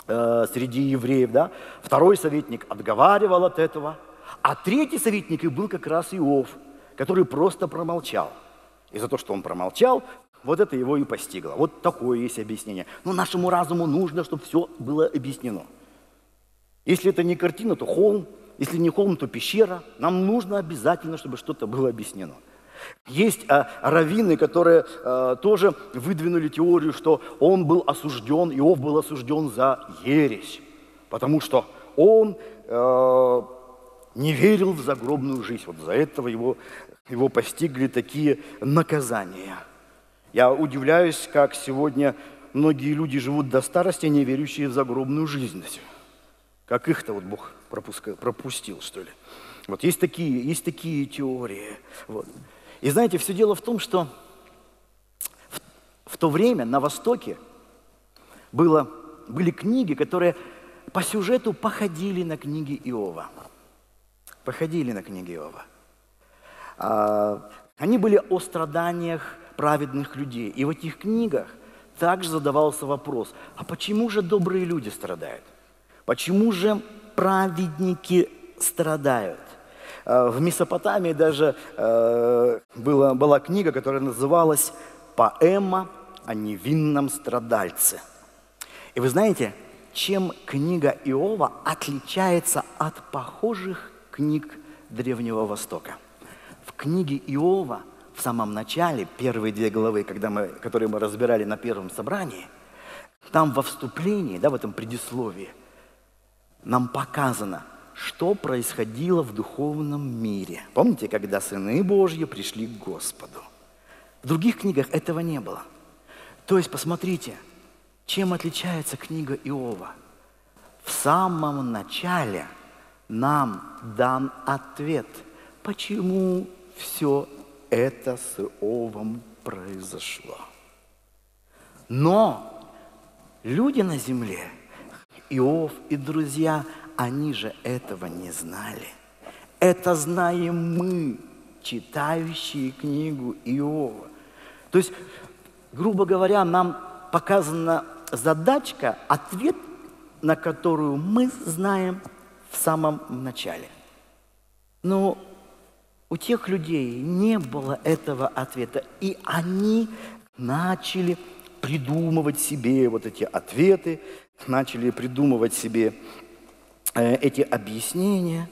э, среди евреев. Да? Второй советник отговаривал от этого. А третий советник и был как раз Иов, который просто промолчал. И за то, что он промолчал, вот это его и постигло. Вот такое есть объяснение. Но нашему разуму нужно, чтобы все было объяснено. Если это не картина, то холм. Если не холм, то пещера. Нам нужно обязательно, чтобы что-то было объяснено. Есть а, раввины, которые а, тоже выдвинули теорию, что он был осужден, Иов был осужден за ересь, потому что он а, не верил в загробную жизнь. Вот за этого его, его постигли такие наказания. Я удивляюсь, как сегодня многие люди живут до старости, не верящие в загробную жизнь. Как их-то вот Бог пропустил, что ли. Вот есть такие, есть такие теории. Вот. И знаете, все дело в том, что в, в то время на Востоке было, были книги, которые по сюжету походили на книги Иова. Походили на книги Иова. А, они были о страданиях праведных людей. И в этих книгах также задавался вопрос, а почему же добрые люди страдают? Почему же праведники страдают? Э, в Месопотамии даже э, была, была книга, которая называлась «Поэма о невинном страдальце». И вы знаете, чем книга Иова отличается от похожих книг Древнего Востока? В книге Иова в самом начале, первые две главы, когда мы, которые мы разбирали на первом собрании, там во вступлении, да, в этом предисловии, нам показано, что происходило в духовном мире. Помните, когда сыны Божьи пришли к Господу? В других книгах этого не было. То есть, посмотрите, чем отличается книга Иова? В самом начале нам дан ответ, почему все это с Иовом произошло. Но люди на земле, Иов и друзья – они же этого не знали. Это знаем мы, читающие книгу Иова. То есть, грубо говоря, нам показана задачка, ответ на которую мы знаем в самом начале. Но у тех людей не было этого ответа, и они начали придумывать себе вот эти ответы, начали придумывать себе эти объяснения.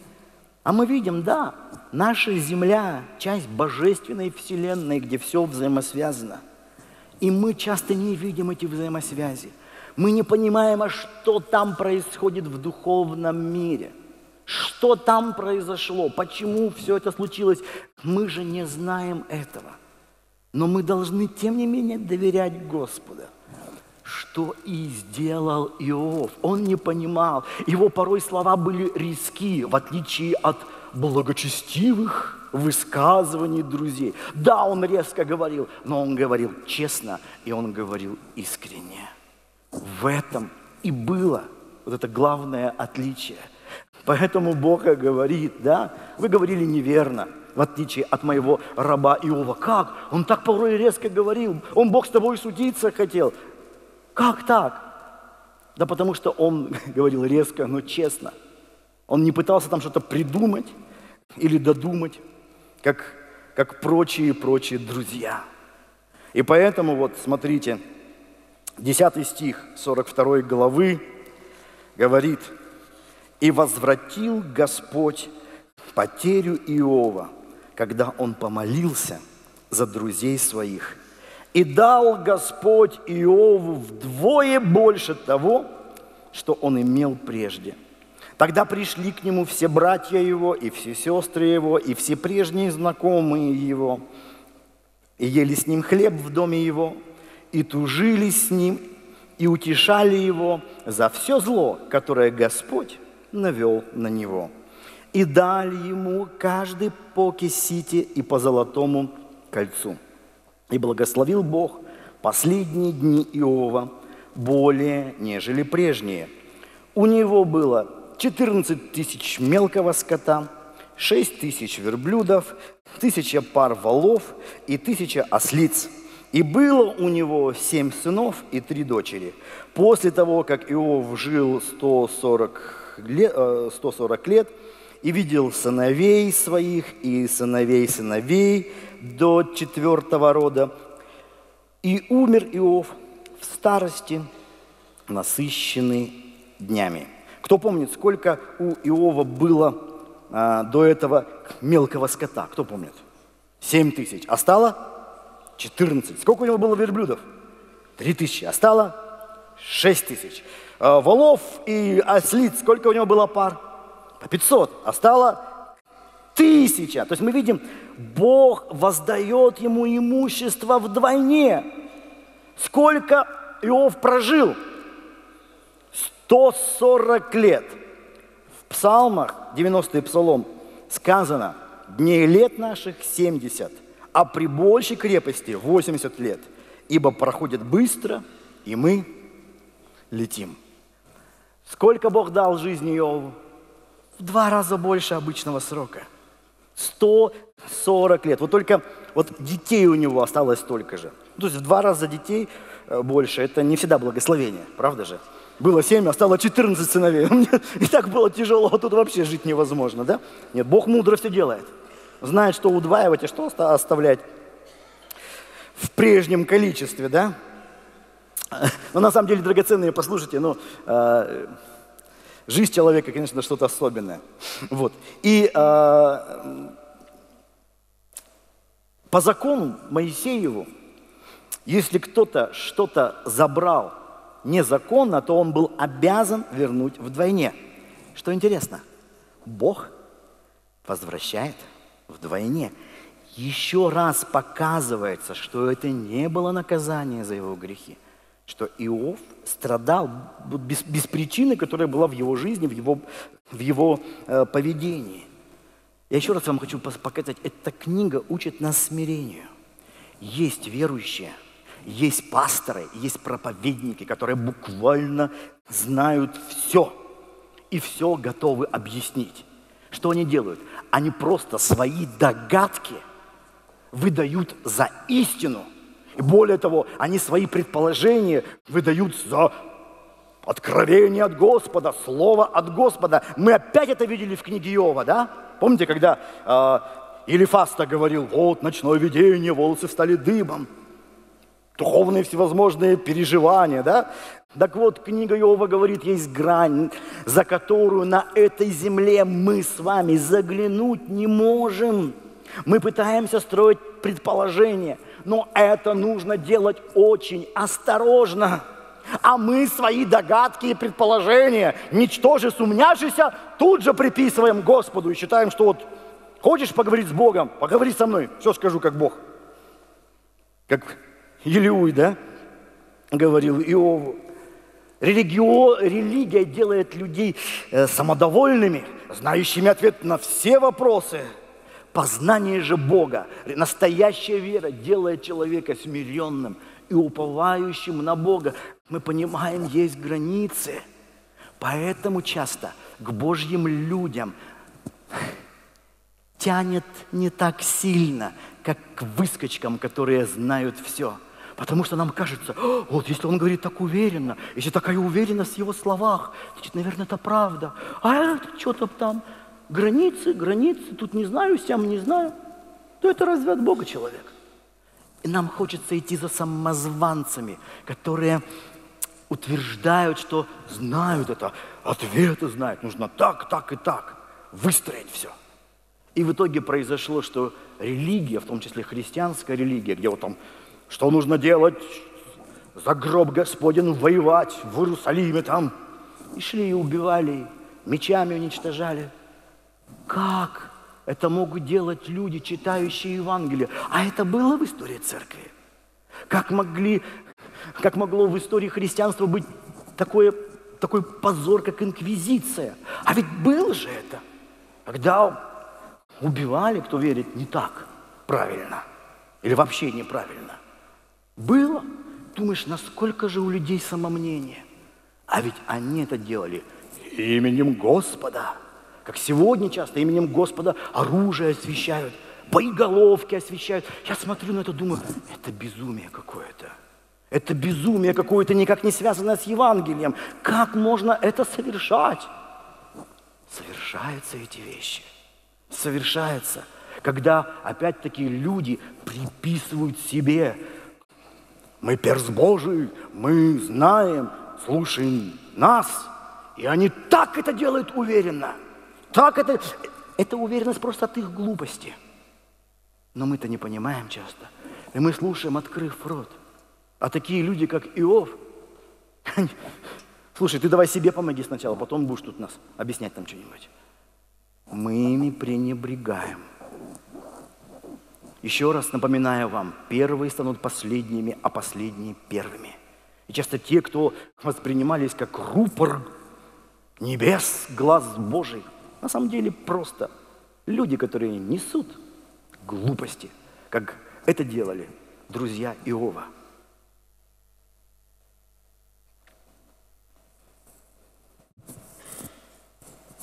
А мы видим, да, наша Земля – часть божественной Вселенной, где все взаимосвязано. И мы часто не видим эти взаимосвязи. Мы не понимаем, а что там происходит в духовном мире. Что там произошло, почему все это случилось. Мы же не знаем этого. Но мы должны, тем не менее, доверять Господу – что и сделал Иов. Он не понимал. Его порой слова были риски, в отличие от благочестивых высказываний друзей. Да, он резко говорил, но он говорил честно, и он говорил искренне. В этом и было вот это главное отличие. Поэтому Бог говорит, да, вы говорили неверно, в отличие от моего раба Иова. Как? Он так порой резко говорил. Он Бог с тобой судиться хотел. Как так? Да потому что он [LAUGHS] говорил резко, но честно. Он не пытался там что-то придумать или додумать, как, как прочие-прочие друзья. И поэтому вот смотрите, 10 стих 42 главы говорит, «И возвратил Господь потерю Иова, когда он помолился за друзей своих и дал Господь Иову вдвое больше того, что он имел прежде. Тогда пришли к нему все братья его, и все сестры его, и все прежние знакомые его, и ели с ним хлеб в доме его, и тужили с ним, и утешали его за все зло, которое Господь навел на него. И дали ему каждый по кисите и по золотому кольцу – и благословил Бог последние дни Иова более, нежели прежние. У него было 14 тысяч мелкого скота, 6 тысяч верблюдов, тысяча пар валов и тысяча ослиц. И было у него семь сынов и три дочери. После того, как Иов жил 140 лет, 140 лет и видел сыновей своих и сыновей сыновей, до четвертого рода. И умер Иов в старости, насыщенный днями. Кто помнит, сколько у Иова было а, до этого мелкого скота? Кто помнит? Семь тысяч. А стало? Четырнадцать. Сколько у него было верблюдов? Три тысячи. А стало? Шесть тысяч. А, волов и ослиц. Сколько у него было пар? По пятьсот. А стало? Тысяча. То есть мы видим, Бог воздает ему имущество вдвойне. Сколько Иов прожил? 140 лет. В псалмах, 90-й псалом, сказано, дней лет наших 70, а при большей крепости 80 лет, ибо проходит быстро, и мы летим. Сколько Бог дал жизни Иову? В два раза больше обычного срока – 140 лет. Вот только вот детей у него осталось столько же. То есть в два раза детей э, больше, это не всегда благословение, правда же? Было семь, а стало 14 сыновей. [LAUGHS] И так было тяжело, а тут вообще жить невозможно, да? Нет, Бог мудро все делает. Знает, что удваивать и что оставлять в прежнем количестве, да? [LAUGHS] Но на самом деле, драгоценные, послушайте, ну, жизнь человека, конечно, что-то особенное. Вот. И э, по закону Моисееву, если кто-то что-то забрал незаконно, то он был обязан вернуть вдвойне. Что интересно, Бог возвращает вдвойне. Еще раз показывается, что это не было наказание за его грехи, что Иов страдал без, без причины, которая была в его жизни, в его, в его э, поведении. Я еще раз вам хочу показать, эта книга учит нас смирению. Есть верующие – есть пасторы, есть проповедники, которые буквально знают все и все готовы объяснить. Что они делают? Они просто свои догадки выдают за истину. И более того, они свои предположения выдают за откровение от Господа, слово от Господа. Мы опять это видели в книге Иова, да? Помните, когда э, Илифаста говорил, вот ночное видение, волосы встали дыбом духовные всевозможные переживания, да? Так вот, книга Иова говорит, есть грань, за которую на этой земле мы с вами заглянуть не можем. Мы пытаемся строить предположения, но это нужно делать очень осторожно. А мы свои догадки и предположения, ничтоже сумняшися, тут же приписываем Господу и считаем, что вот хочешь поговорить с Богом, поговори со мной, все скажу как Бог. Как Елеуй, да, говорил Иову. Религио, религия делает людей э, самодовольными, знающими ответ на все вопросы. Познание же Бога, настоящая вера делает человека смиренным и уповающим на Бога. Мы понимаем, есть границы. Поэтому часто к Божьим людям тянет не так сильно, как к выскочкам, которые знают все – Потому что нам кажется, вот если он говорит так уверенно, если такая уверенность в его словах, значит, наверное, это правда. А это что-то там, границы, границы, тут не знаю, сям не знаю. То это разве от Бога человек? И нам хочется идти за самозванцами, которые утверждают, что знают это, ответы знают, нужно так, так и так, выстроить все. И в итоге произошло, что религия, в том числе христианская религия, где вот там что нужно делать? За гроб Господень воевать в Иерусалиме там. И шли и убивали, мечами уничтожали. Как это могут делать люди, читающие Евангелие? А это было в истории церкви. Как, могли, как могло в истории христианства быть такое, такой позор, как инквизиция? А ведь было же это. Когда убивали, кто верит, не так правильно. Или вообще неправильно. Было. Думаешь, насколько же у людей самомнение? А ведь они это делали именем Господа. Как сегодня часто именем Господа оружие освещают, боеголовки освещают. Я смотрю на это, думаю, это безумие какое-то. Это безумие какое-то, никак не связанное с Евангелием. Как можно это совершать? Совершаются эти вещи. Совершается, когда опять-таки люди приписывают себе мы перс Божий, мы знаем, слушаем нас. И они так это делают уверенно. Так это... Это уверенность просто от их глупости. Но мы-то не понимаем часто. И мы слушаем, открыв рот. А такие люди, как Иов, слушай, ты давай себе помоги сначала, потом будешь тут нас объяснять там что-нибудь. Мы ими пренебрегаем. Еще раз напоминаю вам, первые станут последними, а последние первыми. И часто те, кто воспринимались как рупор небес, глаз Божий, на самом деле просто люди, которые несут глупости, как это делали друзья Иова.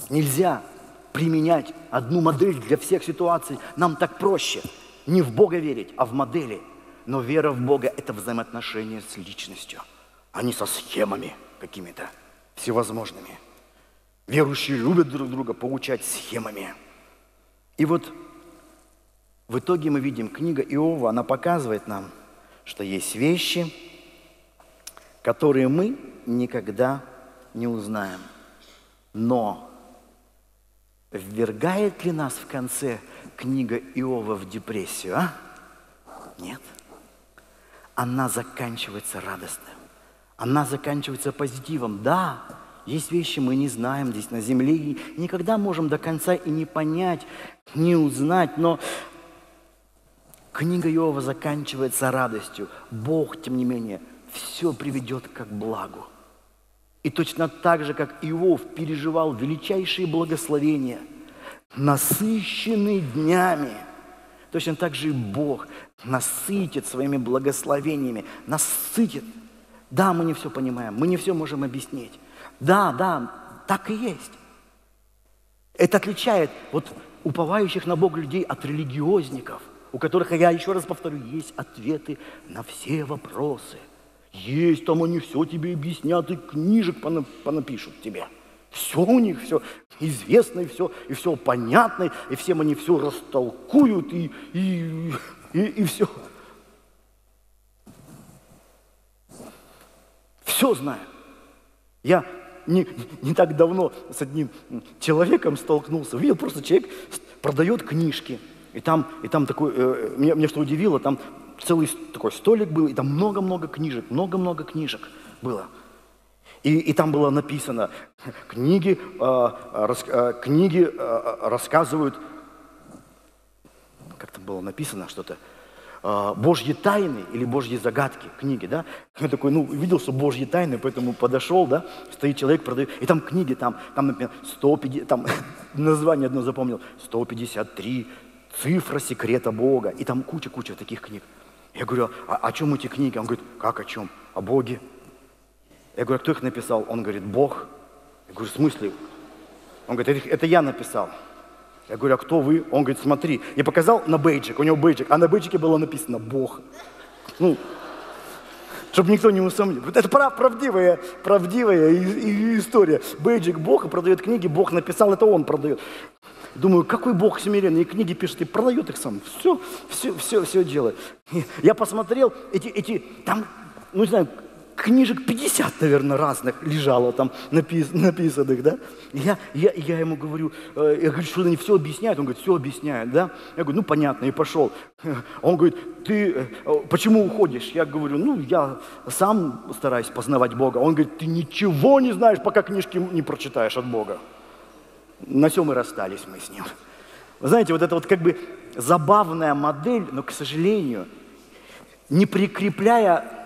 Нельзя применять одну модель для всех ситуаций. Нам так проще – не в Бога верить, а в модели. Но вера в Бога – это взаимоотношения с личностью, а не со схемами какими-то всевозможными. Верующие любят друг друга получать схемами. И вот в итоге мы видим, книга Иова, она показывает нам, что есть вещи, которые мы никогда не узнаем. Но ввергает ли нас в конце книга Иова в депрессию, а? Нет. Она заканчивается радостным. Она заканчивается позитивом. Да, есть вещи мы не знаем здесь на земле и никогда можем до конца и не понять, не узнать, но книга Иова заканчивается радостью. Бог, тем не менее, все приведет как благу. И точно так же, как Иов переживал величайшие благословения, насыщенный днями, точно так же и Бог насытит своими благословениями, насытит. Да, мы не все понимаем, мы не все можем объяснить. Да, да, так и есть. Это отличает вот уповающих на Бога людей от религиозников, у которых, я еще раз повторю, есть ответы на все вопросы – есть там они все тебе объяснят и книжек понапишут тебе. Все у них, все известно, и все, и все понятно, и всем они все растолкуют, и, и, и, и все. Все знаю. Я не, не так давно с одним человеком столкнулся. Видел, просто человек продает книжки. И там, и там такой, э, меня, меня что удивило, там целый такой столик был, и там много-много книжек, много-много книжек было. И, и там было написано, книги, э, рас, э, книги э, рассказывают, как там было написано что-то, э, Божьи тайны или Божьи загадки, книги, да. Я такой, ну, видел, что Божьи тайны, поэтому подошел, да, стоит человек, продает, и там книги, там, там, например, 150, там, [LAUGHS] название одно запомнил, 153, цифра секрета Бога, и там куча-куча таких книг. Я говорю, а о чем эти книги? Он говорит, как о чем? О Боге. Я говорю, а кто их написал? Он говорит, Бог. Я говорю, в смысле? Он говорит, это я написал. Я говорю, а кто вы? Он говорит, смотри. Я показал на бейджик, у него бейджик, а на бейджике было написано Бог. Ну, чтобы никто не усомнился. Это прав, правдивая, правдивая история. Бейджик Бог продает книги, Бог написал, это он продает. Думаю, какой Бог смиренный, и книги пишет, и продает их сам. Все, все, все, все делает. Я посмотрел, эти, эти, там, ну не знаю, книжек 50, наверное, разных лежало там напис, написанных, да. Я, я, я ему говорю, э, я говорю, что они все объясняют? Он говорит, все объясняют, да. Я говорю, ну понятно, и пошел. Он говорит, ты э, почему уходишь? Я говорю, ну я сам стараюсь познавать Бога. Он говорит, ты ничего не знаешь, пока книжки не прочитаешь от Бога. На все мы расстались мы с ним. Вы знаете, вот это вот как бы забавная модель, но, к сожалению, не прикрепляя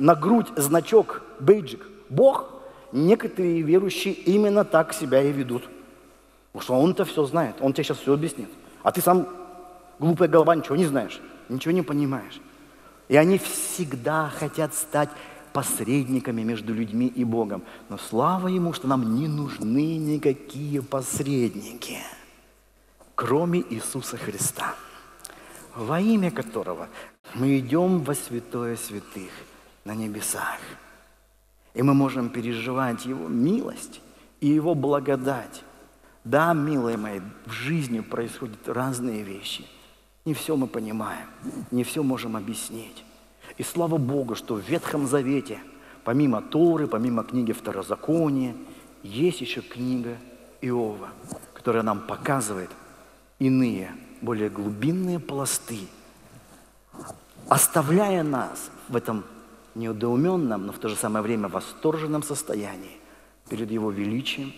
на грудь значок, бейджик, Бог, некоторые верующие именно так себя и ведут. Потому что он-то все знает, он тебе сейчас все объяснит. А ты сам, глупая голова, ничего не знаешь, ничего не понимаешь. И они всегда хотят стать посредниками между людьми и Богом. Но слава Ему, что нам не нужны никакие посредники, кроме Иисуса Христа, во имя которого мы идем во святое святых на небесах. И мы можем переживать Его милость и Его благодать. Да, милые мои, в жизни происходят разные вещи. Не все мы понимаем, не все можем объяснить. И слава Богу, что в Ветхом Завете, помимо Торы, помимо книги Второзакония, есть еще книга Иова, которая нам показывает иные, более глубинные пласты, оставляя нас в этом неудоуменном, но в то же самое время восторженном состоянии перед Его величием,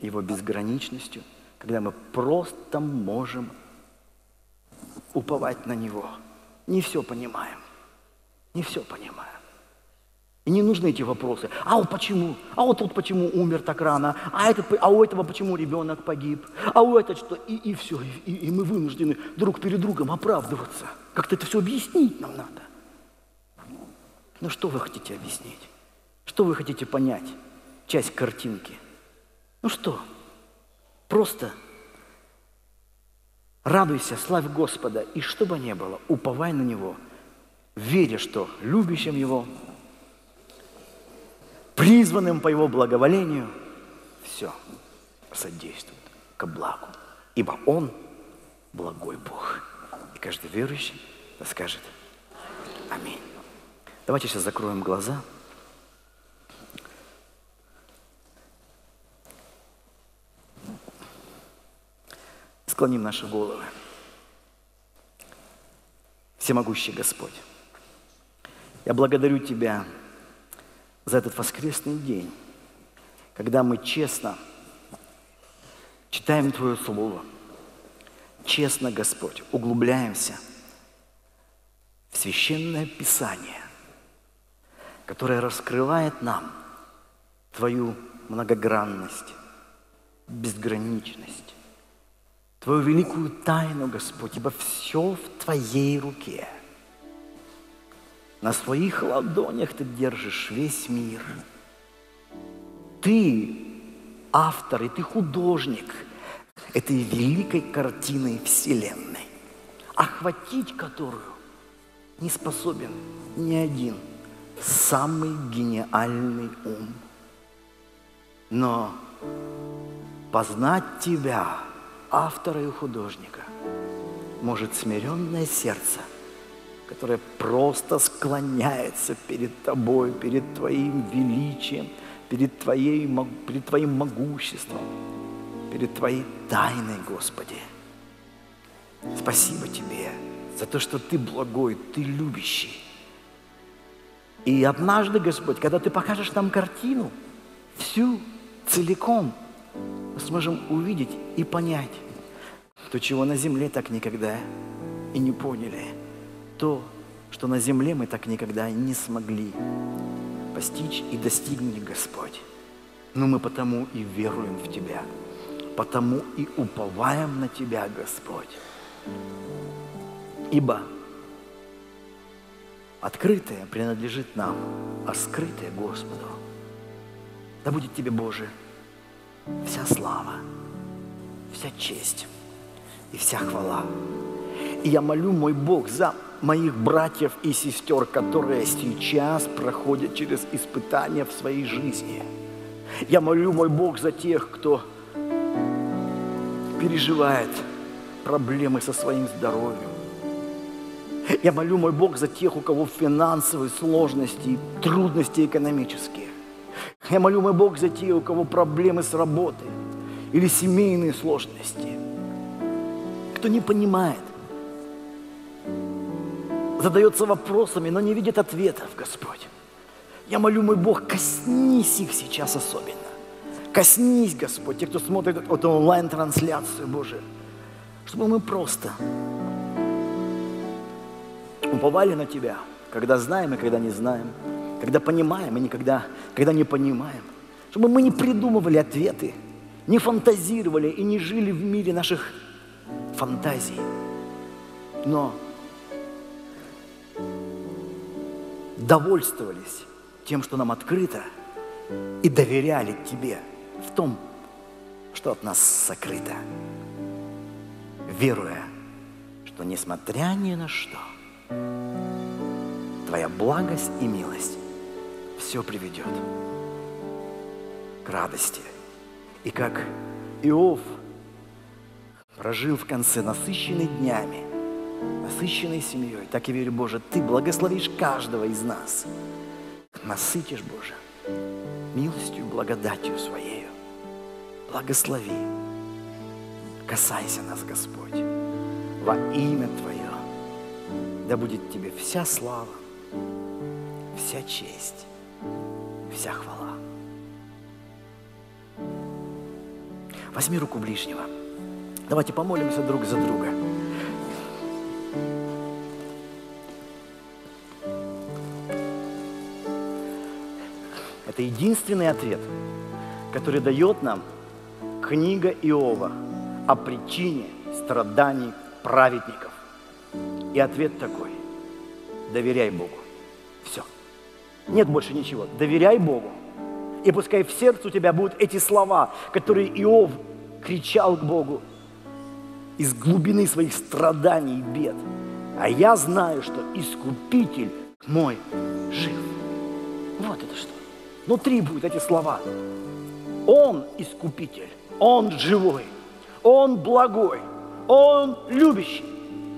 Его безграничностью, когда мы просто можем уповать на Него. Не все понимаем, не все понимаю. И не нужны эти вопросы. А вот почему? А вот тут почему умер так рано? А, этот, а у этого почему ребенок погиб? А у этого что? И, и все. И, и мы вынуждены друг перед другом оправдываться. Как-то это все объяснить нам надо. Ну что вы хотите объяснить? Что вы хотите понять? Часть картинки. Ну что? Просто радуйся, славь Господа, и что бы ни было, уповай на Него – веря, что любящим Его, призванным по Его благоволению, все содействует ко благу. Ибо Он благой Бог. И каждый верующий скажет Аминь. Давайте сейчас закроем глаза. Склоним наши головы. Всемогущий Господь, я благодарю Тебя за этот воскресный день, когда мы честно читаем Твое Слово, честно, Господь, углубляемся в Священное Писание, которое раскрывает нам Твою многогранность, безграничность, Твою великую тайну, Господь, ибо все в Твоей руке. На своих ладонях Ты держишь весь мир. Ты автор и Ты художник этой великой картины Вселенной, охватить которую не способен ни один самый гениальный ум. Но познать Тебя – автора и художника может смиренное сердце, которое просто склоняется перед тобой, перед твоим величием, перед, твоей, перед твоим могуществом, перед твоей тайной, Господи. Спасибо Тебе за то, что Ты благой, Ты любящий. И однажды, Господь, когда Ты покажешь нам картину, всю, целиком, мы сможем увидеть и понять, то, чего на земле так никогда и не поняли, то, что на земле мы так никогда не смогли постичь и достигнуть, Господь. Но мы потому и веруем в Тебя, потому и уповаем на Тебя, Господь. Ибо открытое принадлежит нам, а скрытое Господу. Да будет Тебе, Боже, вся слава, вся честь и вся хвала. И я молю, мой Бог, за моих братьев и сестер, которые сейчас проходят через испытания в своей жизни. Я молю, мой Бог, за тех, кто переживает проблемы со своим здоровьем. Я молю, мой Бог, за тех, у кого финансовые сложности, трудности экономические. Я молю, мой Бог, за тех, у кого проблемы с работой или семейные сложности. Кто не понимает, задается вопросами, но не видит ответов, Господь. Я молю, мой Бог, коснись их сейчас особенно. Коснись, Господь, те, кто смотрит эту онлайн-трансляцию, Боже, чтобы мы просто уповали на Тебя, когда знаем и когда не знаем, когда понимаем и никогда, когда не понимаем. Чтобы мы не придумывали ответы, не фантазировали и не жили в мире наших фантазий, но довольствовались тем, что нам открыто, и доверяли Тебе в том, что от нас сокрыто, веруя, что несмотря ни на что, Твоя благость и милость все приведет к радости. И как Иов прожил в конце насыщенный днями, насыщенной семьей, так и верю, Боже, Ты благословишь каждого из нас. Насытишь, Боже, милостью, благодатью Своею. Благослови. Касайся нас, Господь, во имя Твое. Да будет Тебе вся слава, вся честь вся хвала. Возьми руку ближнего. Давайте помолимся друг за друга. Это единственный ответ, который дает нам книга Иова о причине страданий праведников. И ответ такой. Доверяй Богу. Все. Нет больше ничего. Доверяй Богу. И пускай в сердце у тебя будут эти слова, которые Иов кричал к Богу из глубины своих страданий и бед. а я знаю, что Искупитель мой жив. Вот это что. Внутри будут эти слова. Он Искупитель, Он живой, Он благой, Он любящий.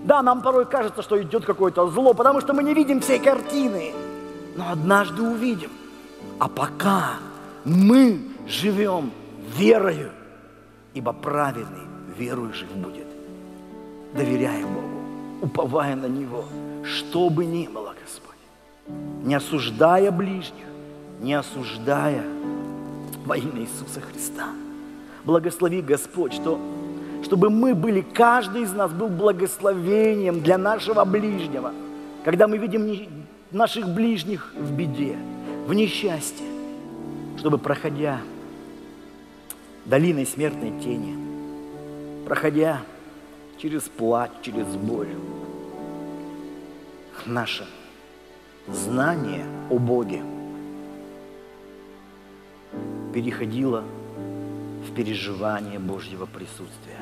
Да, нам порой кажется, что идет какое-то зло, потому что мы не видим всей картины. Но однажды увидим. А пока мы живем верою, ибо праведный верою жив будет. Доверяя Богу, уповая на Него, что бы ни было, Господь, не осуждая ближних, не осуждая во имя Иисуса Христа. Благослови Господь, что, чтобы мы были, каждый из нас был благословением для нашего ближнего, когда мы видим наших ближних в беде, в несчастье, чтобы, проходя долиной смертной тени, проходя через плач, через боль, наше знание о Боге переходило переживание Божьего присутствия.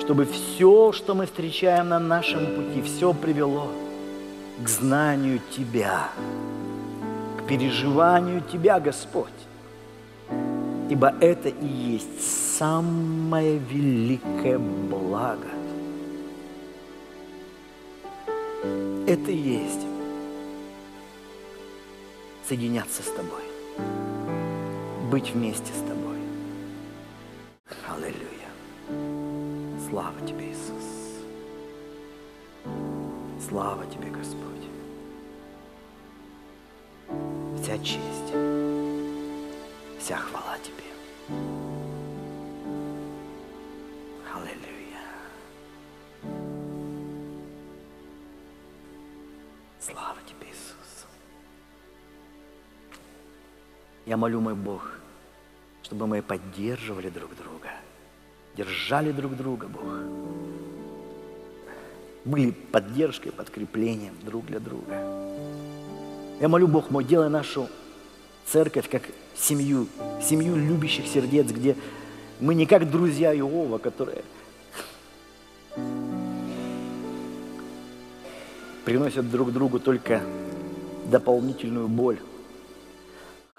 Чтобы все, что мы встречаем на нашем пути, все привело к знанию Тебя, к переживанию Тебя, Господь. Ибо это и есть самое великое благо. Это и есть соединяться с Тобой, быть вместе с Тобой. Слава Тебе, Иисус. Слава Тебе, Господь. Вся честь, вся хвала Тебе. Аллилуйя. Слава Тебе, Иисус. Я молю, мой Бог, чтобы мы поддерживали друг друга, держали друг друга, Бог. Были поддержкой, подкреплением друг для друга. Я молю, Бог мой, делай нашу церковь как семью, семью любящих сердец, где мы не как друзья Иова, которые приносят друг другу только дополнительную боль.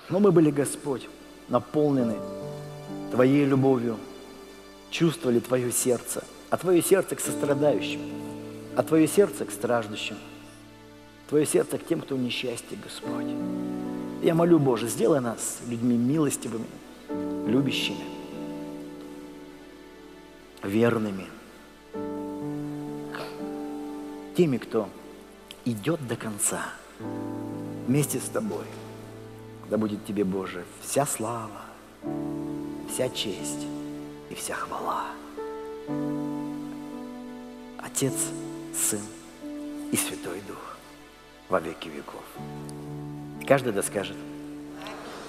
Но мы были, Господь, наполнены Твоей любовью, чувствовали Твое сердце, а Твое сердце к сострадающим, а Твое сердце к страждущим, Твое сердце к тем, кто в несчастье, Господь. Я молю, Боже, сделай нас людьми милостивыми, любящими, верными, теми, кто идет до конца вместе с Тобой. Да будет Тебе, Боже, вся слава, вся честь и вся хвала. Отец, Сын и Святой Дух во веки веков. Каждый да скажет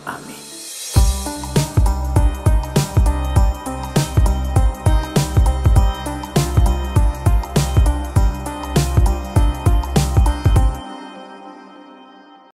Аминь.